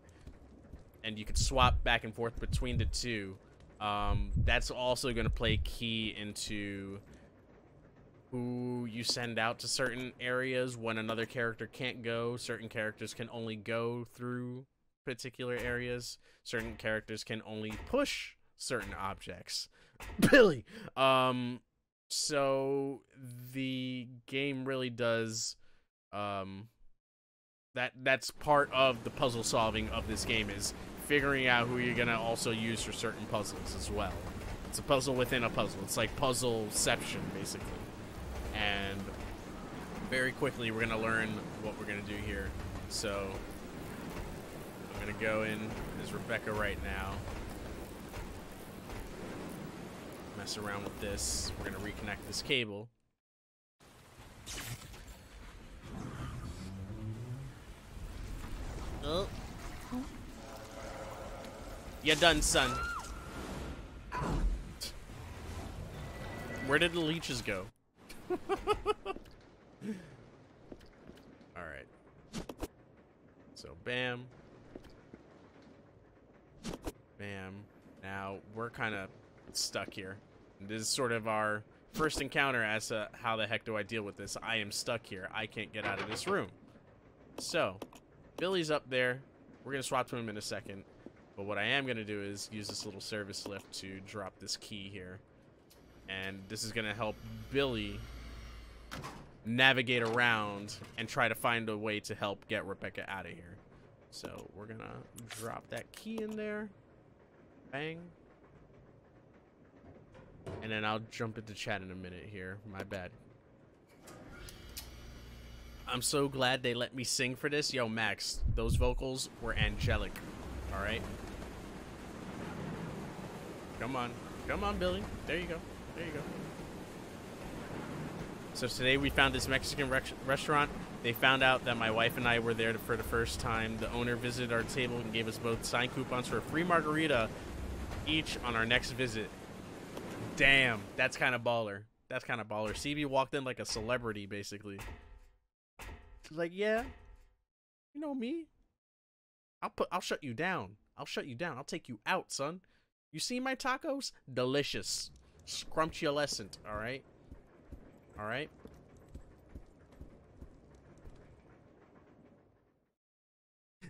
and you can swap back and forth between the two. Um, that's also going to play key into who you send out to certain areas when another character can't go. Certain characters can only go through particular areas. Certain characters can only push certain objects. Billy. Um so the game really does um that that's part of the puzzle solving of this game is figuring out who you're to also use for certain puzzles as well. It's a puzzle within a puzzle. It's like puzzleception basically and very quickly we're gonna learn what we're gonna do here. So I'm gonna go in as Rebecca right now. Mess around with this. We're gonna reconnect this cable. Oh. You done, son. Where did the leeches go? Alright. So, bam. Bam. Now, we're kind of stuck here. This is sort of our first encounter as to how the heck do I deal with this. I am stuck here. I can't get out of this room. So, Billy's up there. We're going to swap to him in a second. But what I am going to do is use this little service lift to drop this key here. And this is going to help Billy navigate around and try to find a way to help get Rebecca out of here. So we're gonna drop that key in there. Bang. And then I'll jump into chat in a minute here. My bad. I'm so glad they let me sing for this. Yo, Max, those vocals were angelic. Alright? Come on. Come on, Billy. There you go. There you go. So today we found this Mexican rec- restaurant. They found out that my wife and I were there for the first time. The owner visited our table and gave us both signed coupons for a free margarita each on our next visit. Damn, that's kind of baller. That's kind of baller. CB walked in like a celebrity, basically. She's like, "Yeah, you know me. I'll put. I'll shut you down. I'll shut you down. I'll take you out, son. You see my tacos? Delicious, scrumptious. All right." All right.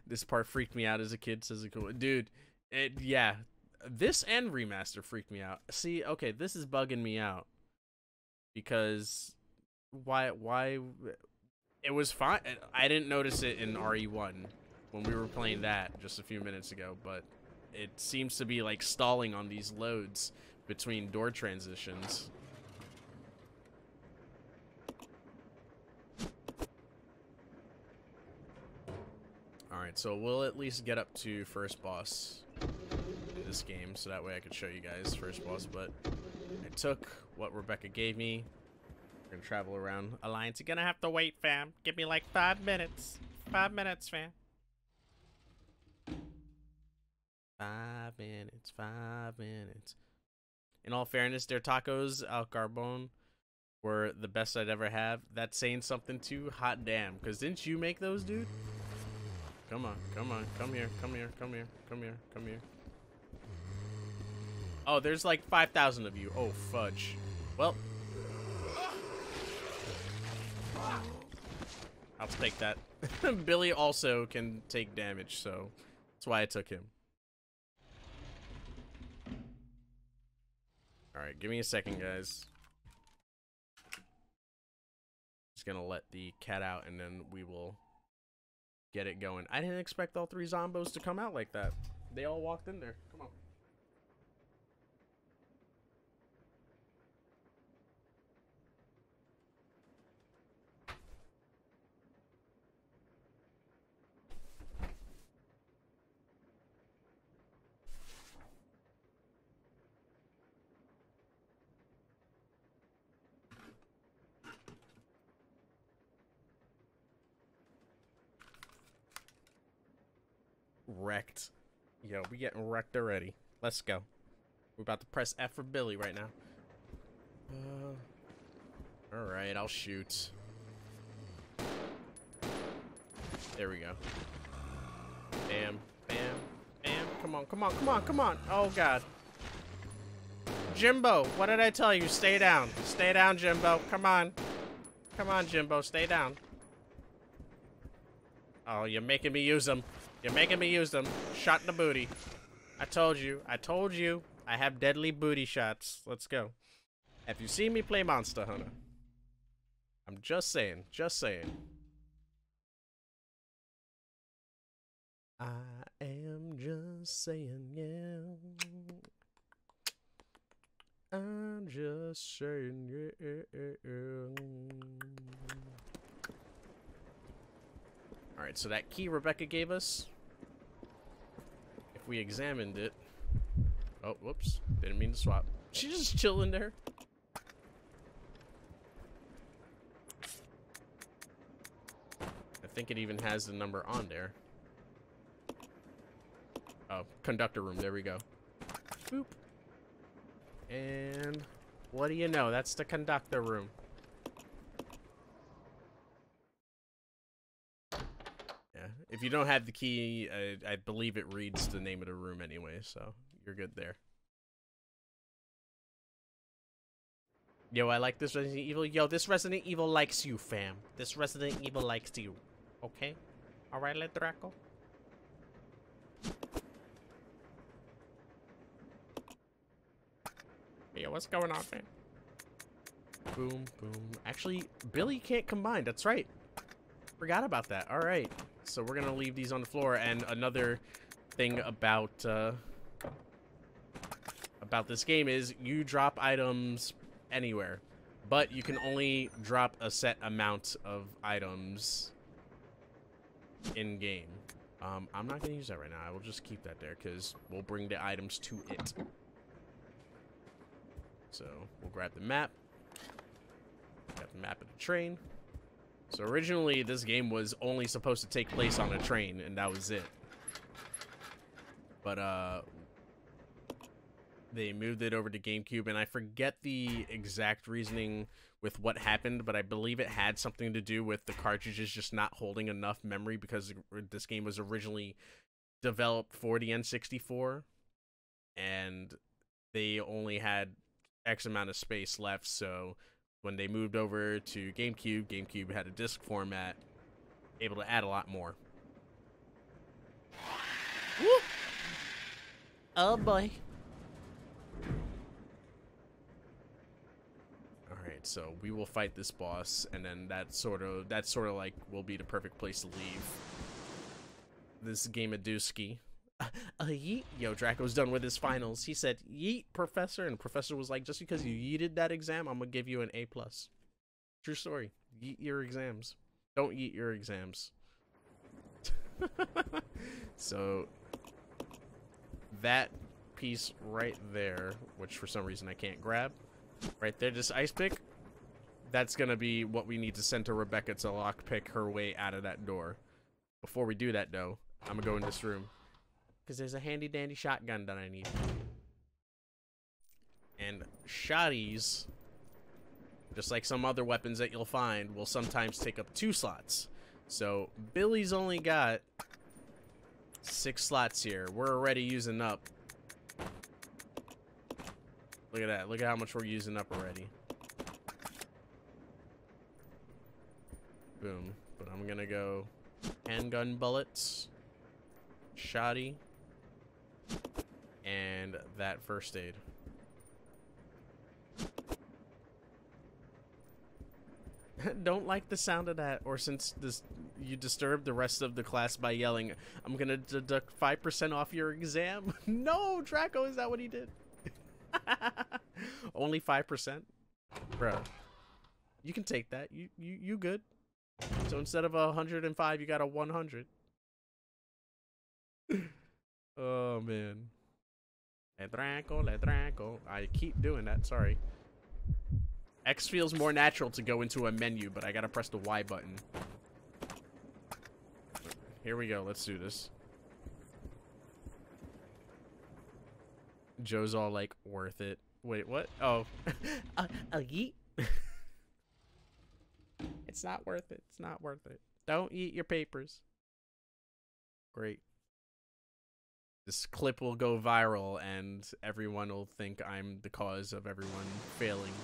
This part freaked me out as a kid, says a cool dude. It yeah, this and remaster freaked me out. See, okay, this is bugging me out because why why it was fine. I didn't notice it in RE1 when we were playing that just a few minutes ago, but it seems to be like stalling on these loads between door transitions. Alright, so we'll at least get up to first boss this game, so that way I could show you guys first boss, but I took what Rebecca gave me. We're gonna travel around Alliance. You're gonna have to wait, fam. Give me like five minutes. Five minutes, fam. Five minutes, five minutes. In all fairness, their tacos al carbon were the best I'd ever have. That's saying something too. Hot damn. Because didn't you make those, dude? Come on, come on, come here, come here, come here, come here, come here. Oh, there's like 5,000 of you. Oh, fudge. Well. I'll take that. Billy also can take damage, so that's why I took him. Alright, give me a second, guys. Just gonna let the cat out and then we will get it going. I didn't expect all three zombos to come out like that. They all walked in there. Come on. Wrecked. Yo, we getting wrecked already. Let's go. We're about to press F for Billy right now. Uh, Alright, I'll shoot. There we go. Bam, bam, bam. Come on, come on, come on, come on. Oh, God. Jimbo, what did I tell you? Stay down. Stay down, Jimbo. Come on. Come on, Jimbo. Stay down. Oh, you're making me use them. You're making me use them. Shot in the booty. I told you. I told you. I have deadly booty shots. Let's go. Have you seen me play Monster Hunter? I'm just saying. Just saying. I am just saying, yeah. I'm just saying, yeah. Alright, so that key Rebecca gave us, we examined it... Oh, whoops. Didn't mean to swap. She's just chilling there. I think it even has the number on there. Oh, conductor room. There we go. Boop. And what do you know? That's the conductor room. Yeah, if you don't have the key, I, I believe it reads the name of the room anyway, so you're good there. Yo, I like this Resident Evil. Yo, this Resident Evil likes you, fam. This Resident Evil likes you. Okay? Alright, let Draco. Yo, what's going on, fam? Boom, boom. Actually, Billy can't combine. That's right. Forgot about that. All right. So we're to leave these on the floor. And another thing about uh, about this game is you drop items anywhere. But you can only drop a set amount of items in-game. Um, I'm not to use that right now. I will just keep that there because we'll bring the items to it. So we'll grab the map. Got the map of the train. So originally this game was only supposed to take place on a train and that was it. But uh they moved it over to GameCube and I forget the exact reasoning with what happened, but I believe it had something to do with the cartridges just not holding enough memory because this game was originally developed for the N64 and they only had X amount of space left, so when they moved over to GameCube, GameCube had a disc format, able to add a lot more. Woo! Oh boy. Alright, so we will fight this boss, and then that sort of that sort of like will be the perfect place to leave this game of Dusky. Uh, yeet. Yo, Draco's done with his finals. He said, "Yeet, professor," and professor was like, "Just because you yeeted that exam, I'm gonna give you an A plus." True story. Yeet your exams. Don't yeet your exams. so that piece right there, which for some reason I can't grab, right there, this ice pick. That's gonna be what we need to send to Rebecca to lockpick her way out of that door. Before we do that, though, I'm gonna go in this room because there's a handy dandy shotgun that I need. And shotties, just like some other weapons that you'll find, will sometimes take up two slots. So Billy's only got six slots here. We're already using up. Look at that. Look at how much we're using up already. Boom. But I'm gonna go handgun bullets, shoddy, and that first aid. Don't like the sound of that, or since this you disturbed the rest of the class by yelling, I'm gonna deduct five percent off your exam. no, Draco, is that what he did? Only five percent, bro. You can take that. You you you good. So instead of a hundred and five, you got a one hundred. Oh man. Le Draco, Le Draco. I keep doing that. Sorry. X feels more natural to go into a menu, but I gotta press the Y button. Here we go. Let's do this. Joe's all like, worth it. Wait, what? Oh. uh, uh, yeet. it's not worth it. It's not worth it. Don't eat your papers. Great. This clip will go viral and everyone will think I'm the cause of everyone failing.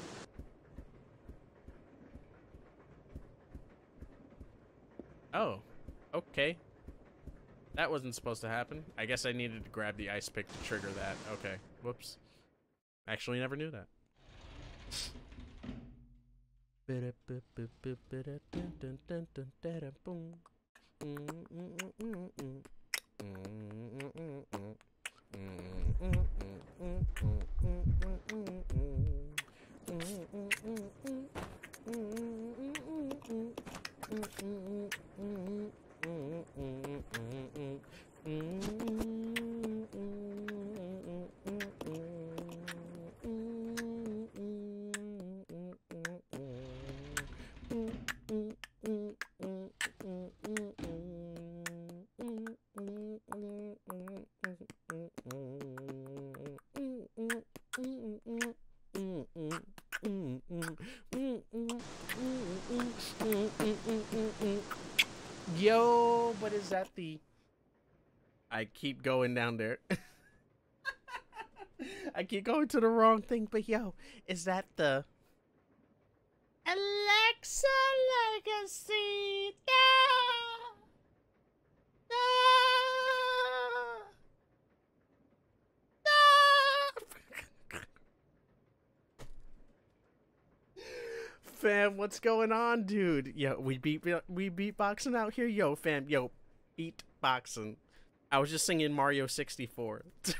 Oh, okay. That wasn't supposed to happen. I guess I needed to grab the ice pick to trigger that. Okay, whoops. Actually never knew that. Yo, going down there. I keep going to the wrong thing, but yo, is that the... Alexa Legacy? No! No! Ah. fam, what's going on, dude? Yo, we beat we beatboxing out here, yo, fam, yo, beatboxing. I was just singing Mario 64.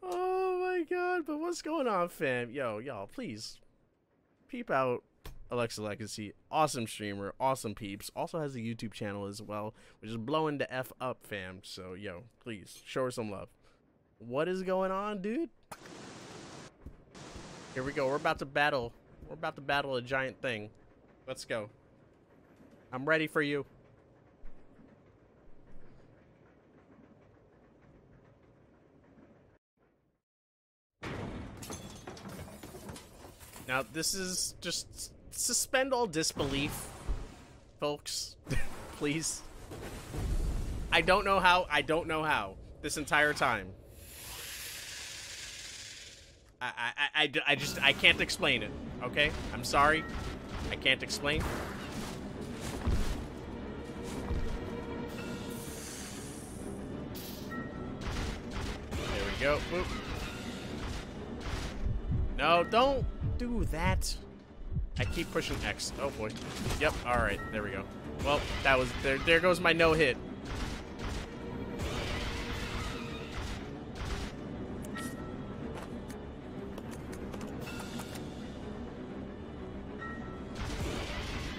oh my god, but what's going on, fam? Yo, y'all, please peep out Alexa Legacy. Awesome streamer, awesome peeps. Also has a YouTube channel as well, which is blowing the F up, fam. So, yo, please show her some love. What is going on, dude? Here we go. We're about to battle. We're about to battle a giant thing. Let's go. I'm ready for you. Now, this is just suspend all disbelief, folks. Please. I don't know how. I don't know how. This entire time. I, I, I, I just, I can't explain it, okay? I'm sorry. I can't explain. There we go. Boop. No, don't do that. I keep pushing X. Oh boy. Yep, alright, there we go. Well, that was, there, there goes my no hit.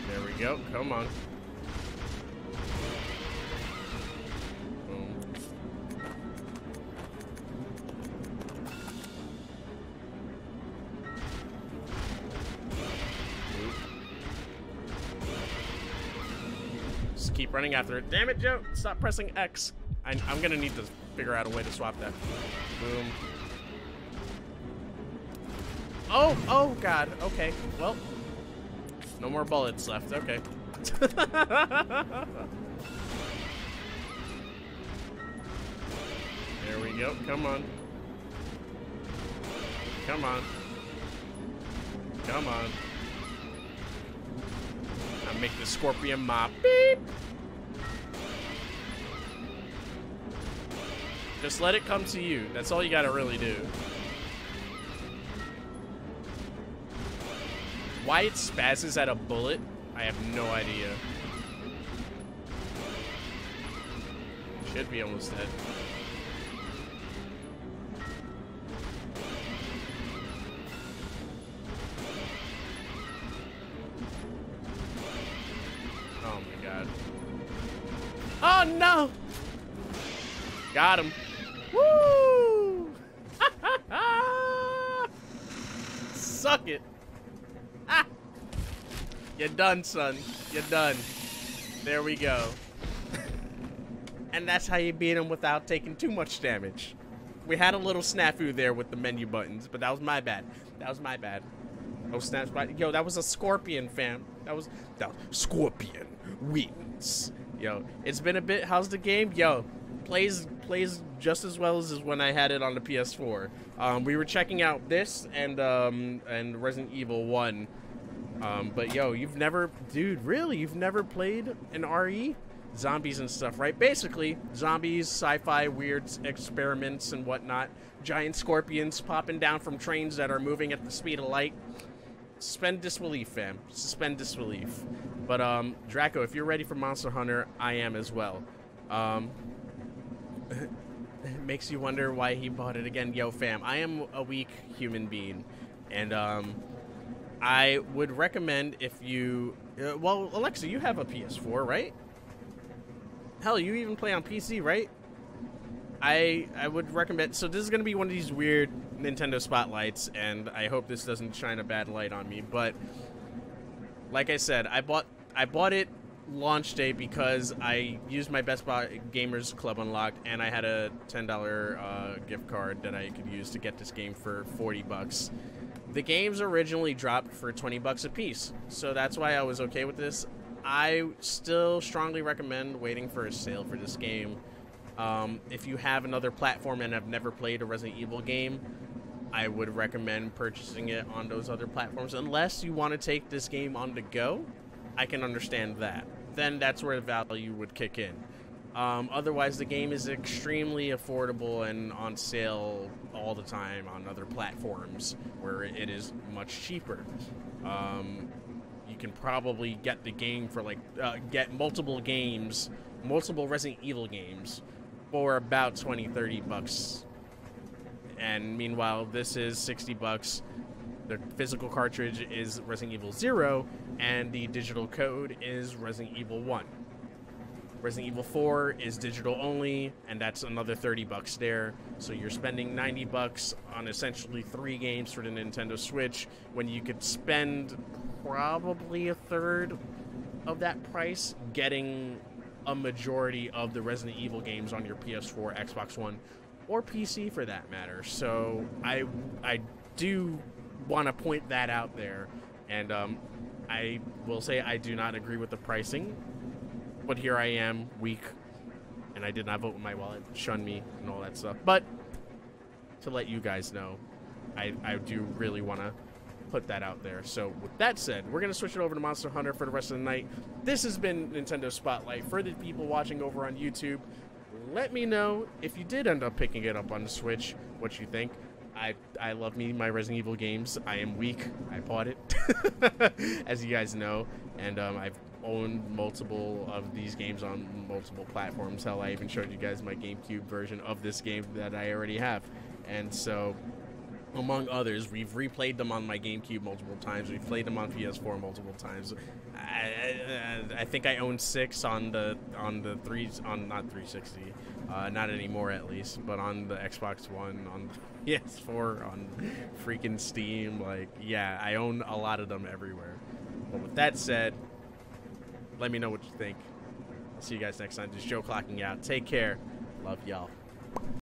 There we go. Come on. After it. Damn it, Joe! Stop pressing X. I, I'm gonna need to figure out a way to swap that. Boom. oh, oh, God. Okay, well, no more bullets left. Okay. there we go. Come on. Come on. Come on. I make the scorpion mop. Beep. Just let it come to you. That's all you gotta really do. Why it spazzes at a bullet, I have no idea. Should be almost dead. Oh my god. Oh no! Got him. Woo! Suck it. Ah! You're done, son. You're done. There we go. and that's how you beat him without taking too much damage. We had a little snafu there with the menu buttons, but that was my bad. That was my bad. Oh, snaps. Yo, that was a scorpion, fam. That was that was scorpion wins. Yo, it's been a bit. How's the game? Yo, plays plays just as well as when I had it on the PS4. Um, we were checking out this and um, and Resident Evil One. Um, but yo, you've never, dude, really, you've never played an RE? Zombies and stuff, right? Basically, zombies, sci-fi, weird experiments and whatnot. Giant scorpions popping down from trains that are moving at the speed of light. Suspend disbelief, fam. Suspend disbelief. But um, Draco, if you're ready for Monster Hunter, I am as well. Um, makes you wonder why he bought it again. Yo, fam, I am a weak human being, and um, I would recommend if you, uh, well, Alexa, you have a PS4, right? Hell, you even play on PC, right? I I would recommend. So this is gonna be one of these weird Nintendo spotlights, and I hope this doesn't shine a bad light on me. But like I said, I bought I bought it launch day because I used my Best Buy Gamers Club unlocked, and I had a ten dollar uh, gift card that I could use to get this game for forty bucks. The games originally dropped for twenty bucks a piece, so that's why I was okay with this. I still strongly recommend waiting for a sale for this game. Um, if you have another platform and have never played a Resident Evil game, I would recommend purchasing it on those other platforms. Unless you want to take this game on the go, I can understand that. Then that's where the value would kick in. Um, otherwise, the game is extremely affordable and on sale all the time on other platforms where it is much cheaper. Um, you can probably get the game for like uh, get multiple games, multiple Resident Evil games for about 20 30 bucks. And meanwhile, this is 60 bucks. The physical cartridge is Resident Evil 0 and the digital code is Resident Evil 1. Resident Evil 4 is digital only, and that's another 30 bucks there. So you're spending 90 bucks on essentially three games for the Nintendo Switch when you could spend probably a third of that price getting a majority of the Resident Evil games on your PS4, Xbox One, or PC for that matter. So I I do want to point that out there, and um, I will say I do not agree with the pricing but here I am, weak, and I did not vote with my wallet, shun me, and all that stuff. But to let you guys know, I, I do really want to put that out there. So with that said, we're going to switch it over to Monster Hunter for the rest of the night. This has been Nintendo Spotlight. For the people watching over on YouTube, let me know if you did end up picking it up on the Switch, what you think. I, I love me my Resident Evil games. I am weak. I bought it, as you guys know, and um, I've owned multiple of these games on multiple platforms. Hell, I even showed you guys my GameCube version of this game that I already have. And so, among others, we've replayed them on my GameCube multiple times. We've played them on PS4 multiple times. I, I, I think I own six on the on the three on not 360, uh, not anymore at least, but on the Xbox One, on PS4, on freaking Steam. Like, yeah, I own a lot of them everywhere. But with that said, let me know what you think. I'll see you guys next time. This is Joe clocking out. Take care. Love y'all.